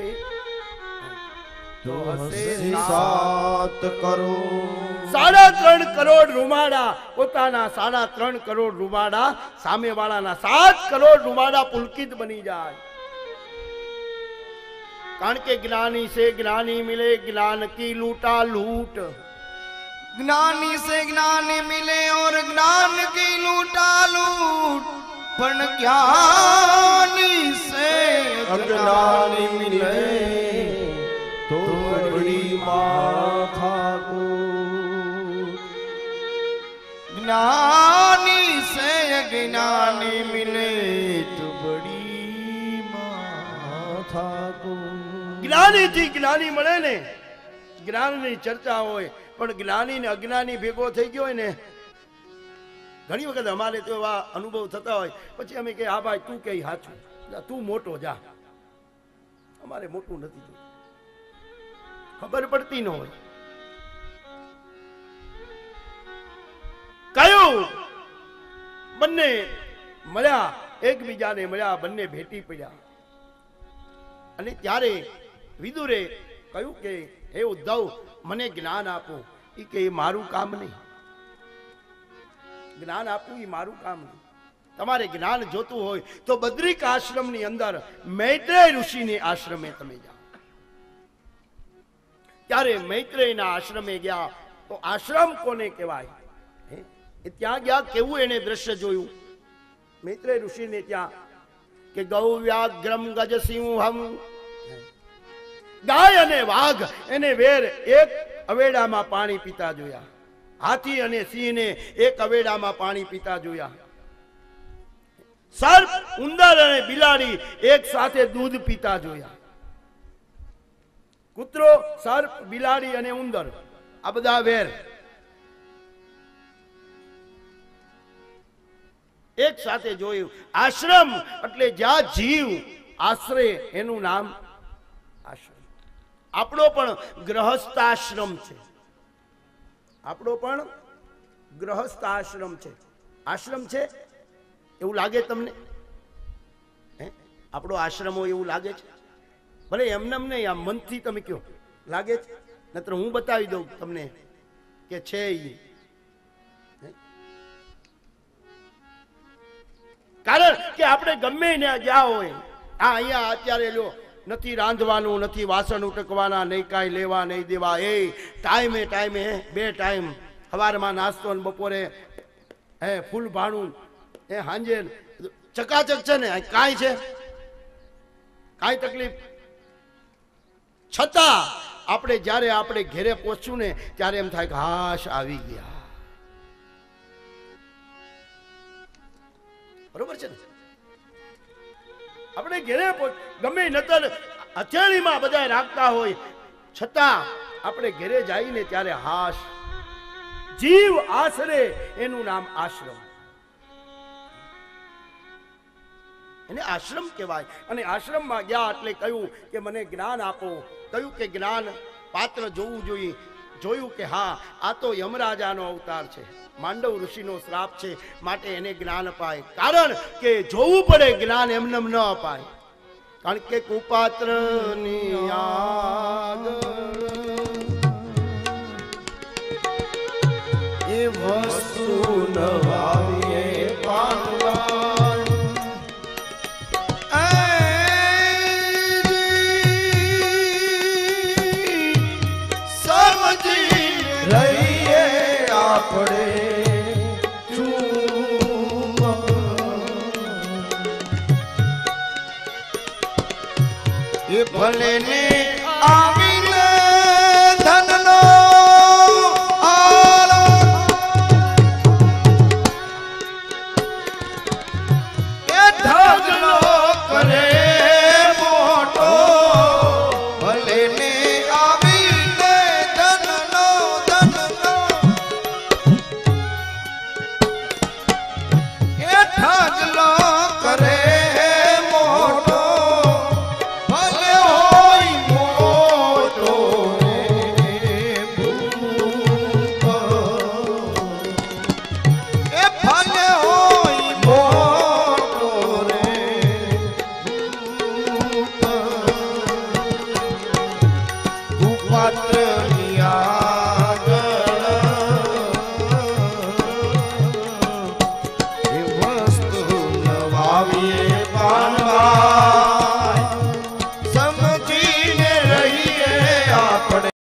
સાત કરોડ. સાડા ત્રણ કરોડ રૂમાડા પોતાના સાડા ત્રણ કરોડ રૂમાડા સામેવાળાના સાત કરોડ રૂમાડા પુલકિત બની જાય. કારણ કે જ્ઞાની છે જ્ઞાની મિલે જ્ઞાન કી લૂટા લૂટ. ज्ञानी से ज्ञानी मिले और ज्ञान की लूटा लूट पण ज्ञानी से અજ્ઞાની મિલે તો બડી માથા કો ज्ञानी से अज्ञानी मिले तो बड़ी માથા કો જ્ઞાની થી જ્ઞાની મળે ને જ્ઞાનની ચર્ચા હોય પણ જ્ઞાની ને અજ્ઞાની ભેગો થઈ ગયો હોય ને, ઘણી વખત અમારે તો એવા અનુભવ થતા હોય. પછી અમે કહે હા ભાઈ, તું કઈ હાચું? તું મોટો જા. અમારે મોટું નથી જોયું ખબર પડતી ન હોય. કયું? બંને મળ્યા, એકબીજાને મળ્યા, બંને ભેટી પડ્યા. અને ત્યારે વિદુરે કહ્યું કે, હે ઉદ્ધવ, મને જ્ઞાન આપો. એ કે એ મારું કામ નહીં. જ્ઞાન આપવું એ મારું કામ નહીં. તમારે જ્ઞાન જોતું હોય તો બદ્રિક આશ્રમની અંદર મૈત્રેય ઋષિની આશ્રમે તમે જાઓ. ત્યારે મૈત્રેયના આશ્રમે ગયા તો આશ્રમ કોને કહેવાય? એ ત્યાં ગયા કેવું એને દ્રશ્ય જોયું? મૈત્રેય ઋષિને ત્યાં કે ગૌ વ્યાઘ્રમ હમ ગાય અને વાઘ, એને વેર એક અવેડામાં પાણી પીતા જોયા. હાથી અને સિંહને એક અવેડામાં પાણી પીતા જોયા. સર્પ ઉંદર અને બિલાડી એક સાથે દૂધ પીતા જોયા. કૂતરો સર્પ બિલાડી અને ઉંદર, આ બધા વેર. એક સાથે જોયું. આશ્રમ, એટલે જ્યાં જીવ આશ્રય એનું નામ આપણો પણ ગ્રહસ્થાશ્રમ છે. આપણો પણ ગ્રહસ્થાશ્રમ છે. આશ્રમ છે? એવું લાગે તમને? હે? આપણો આશ્રમ હોય એવું લાગે છે? ભલે એમને એમ નહીં આ મનથી તમે કહો. લાગે છે? નત્ર હું બતાવી દઉં તમને કે છે એ કારણ કે આપણે ગમે ને જ્યાં હોય, આ અહીંયા અત્યારે લો નથી રાંધવાનું, નથી વાસણ ઉટકવાના, નહીં કાંઈ લેવા, નહીં દેવા. એ ટાઈમે ટાઈમે બે ટાઈમ સવારમાં નાસ્તો ને બપોરે, હે, ફૂલ ભાણું. એ સાંજે ચકાચક છે ને કાંઈ છે? કાંઈ તકલીફ? છતાં આપણે જ્યારે આપણે ઘેરે પહોંચ્યું ને, ત્યારે એમ થાય કે હાશ આવી ગયા. બરોબર છે ને? આપણે ઘેરે ગમે નતર હથેળીમાં બધા રાખતા હોય. છતાં આપણે ઘેરે જઈને ત્યારે હાશ. જીવ આશરે એનું નામ આશ્રમ. એને આશ્રમ કહેવાય. અને આશ્રમમાં ગયા એટલે કહ્યું કે મને જ્ઞાન આપો. કહ્યું કે જ્ઞાન પાત્ર જોવું જોઈએ. જોયું કે હા, આ તો યમરાજાનો અવતાર છે. માંડવ ઋષિનો શ્રાપ છે, માટે એને જ્ઞાન અપાય. કારણ કે જોવું પડે, જ્ઞાન એમને ન અપાય. કારણ કે કુપાત્રની આગળ એ વસ્તુ નવાવીએ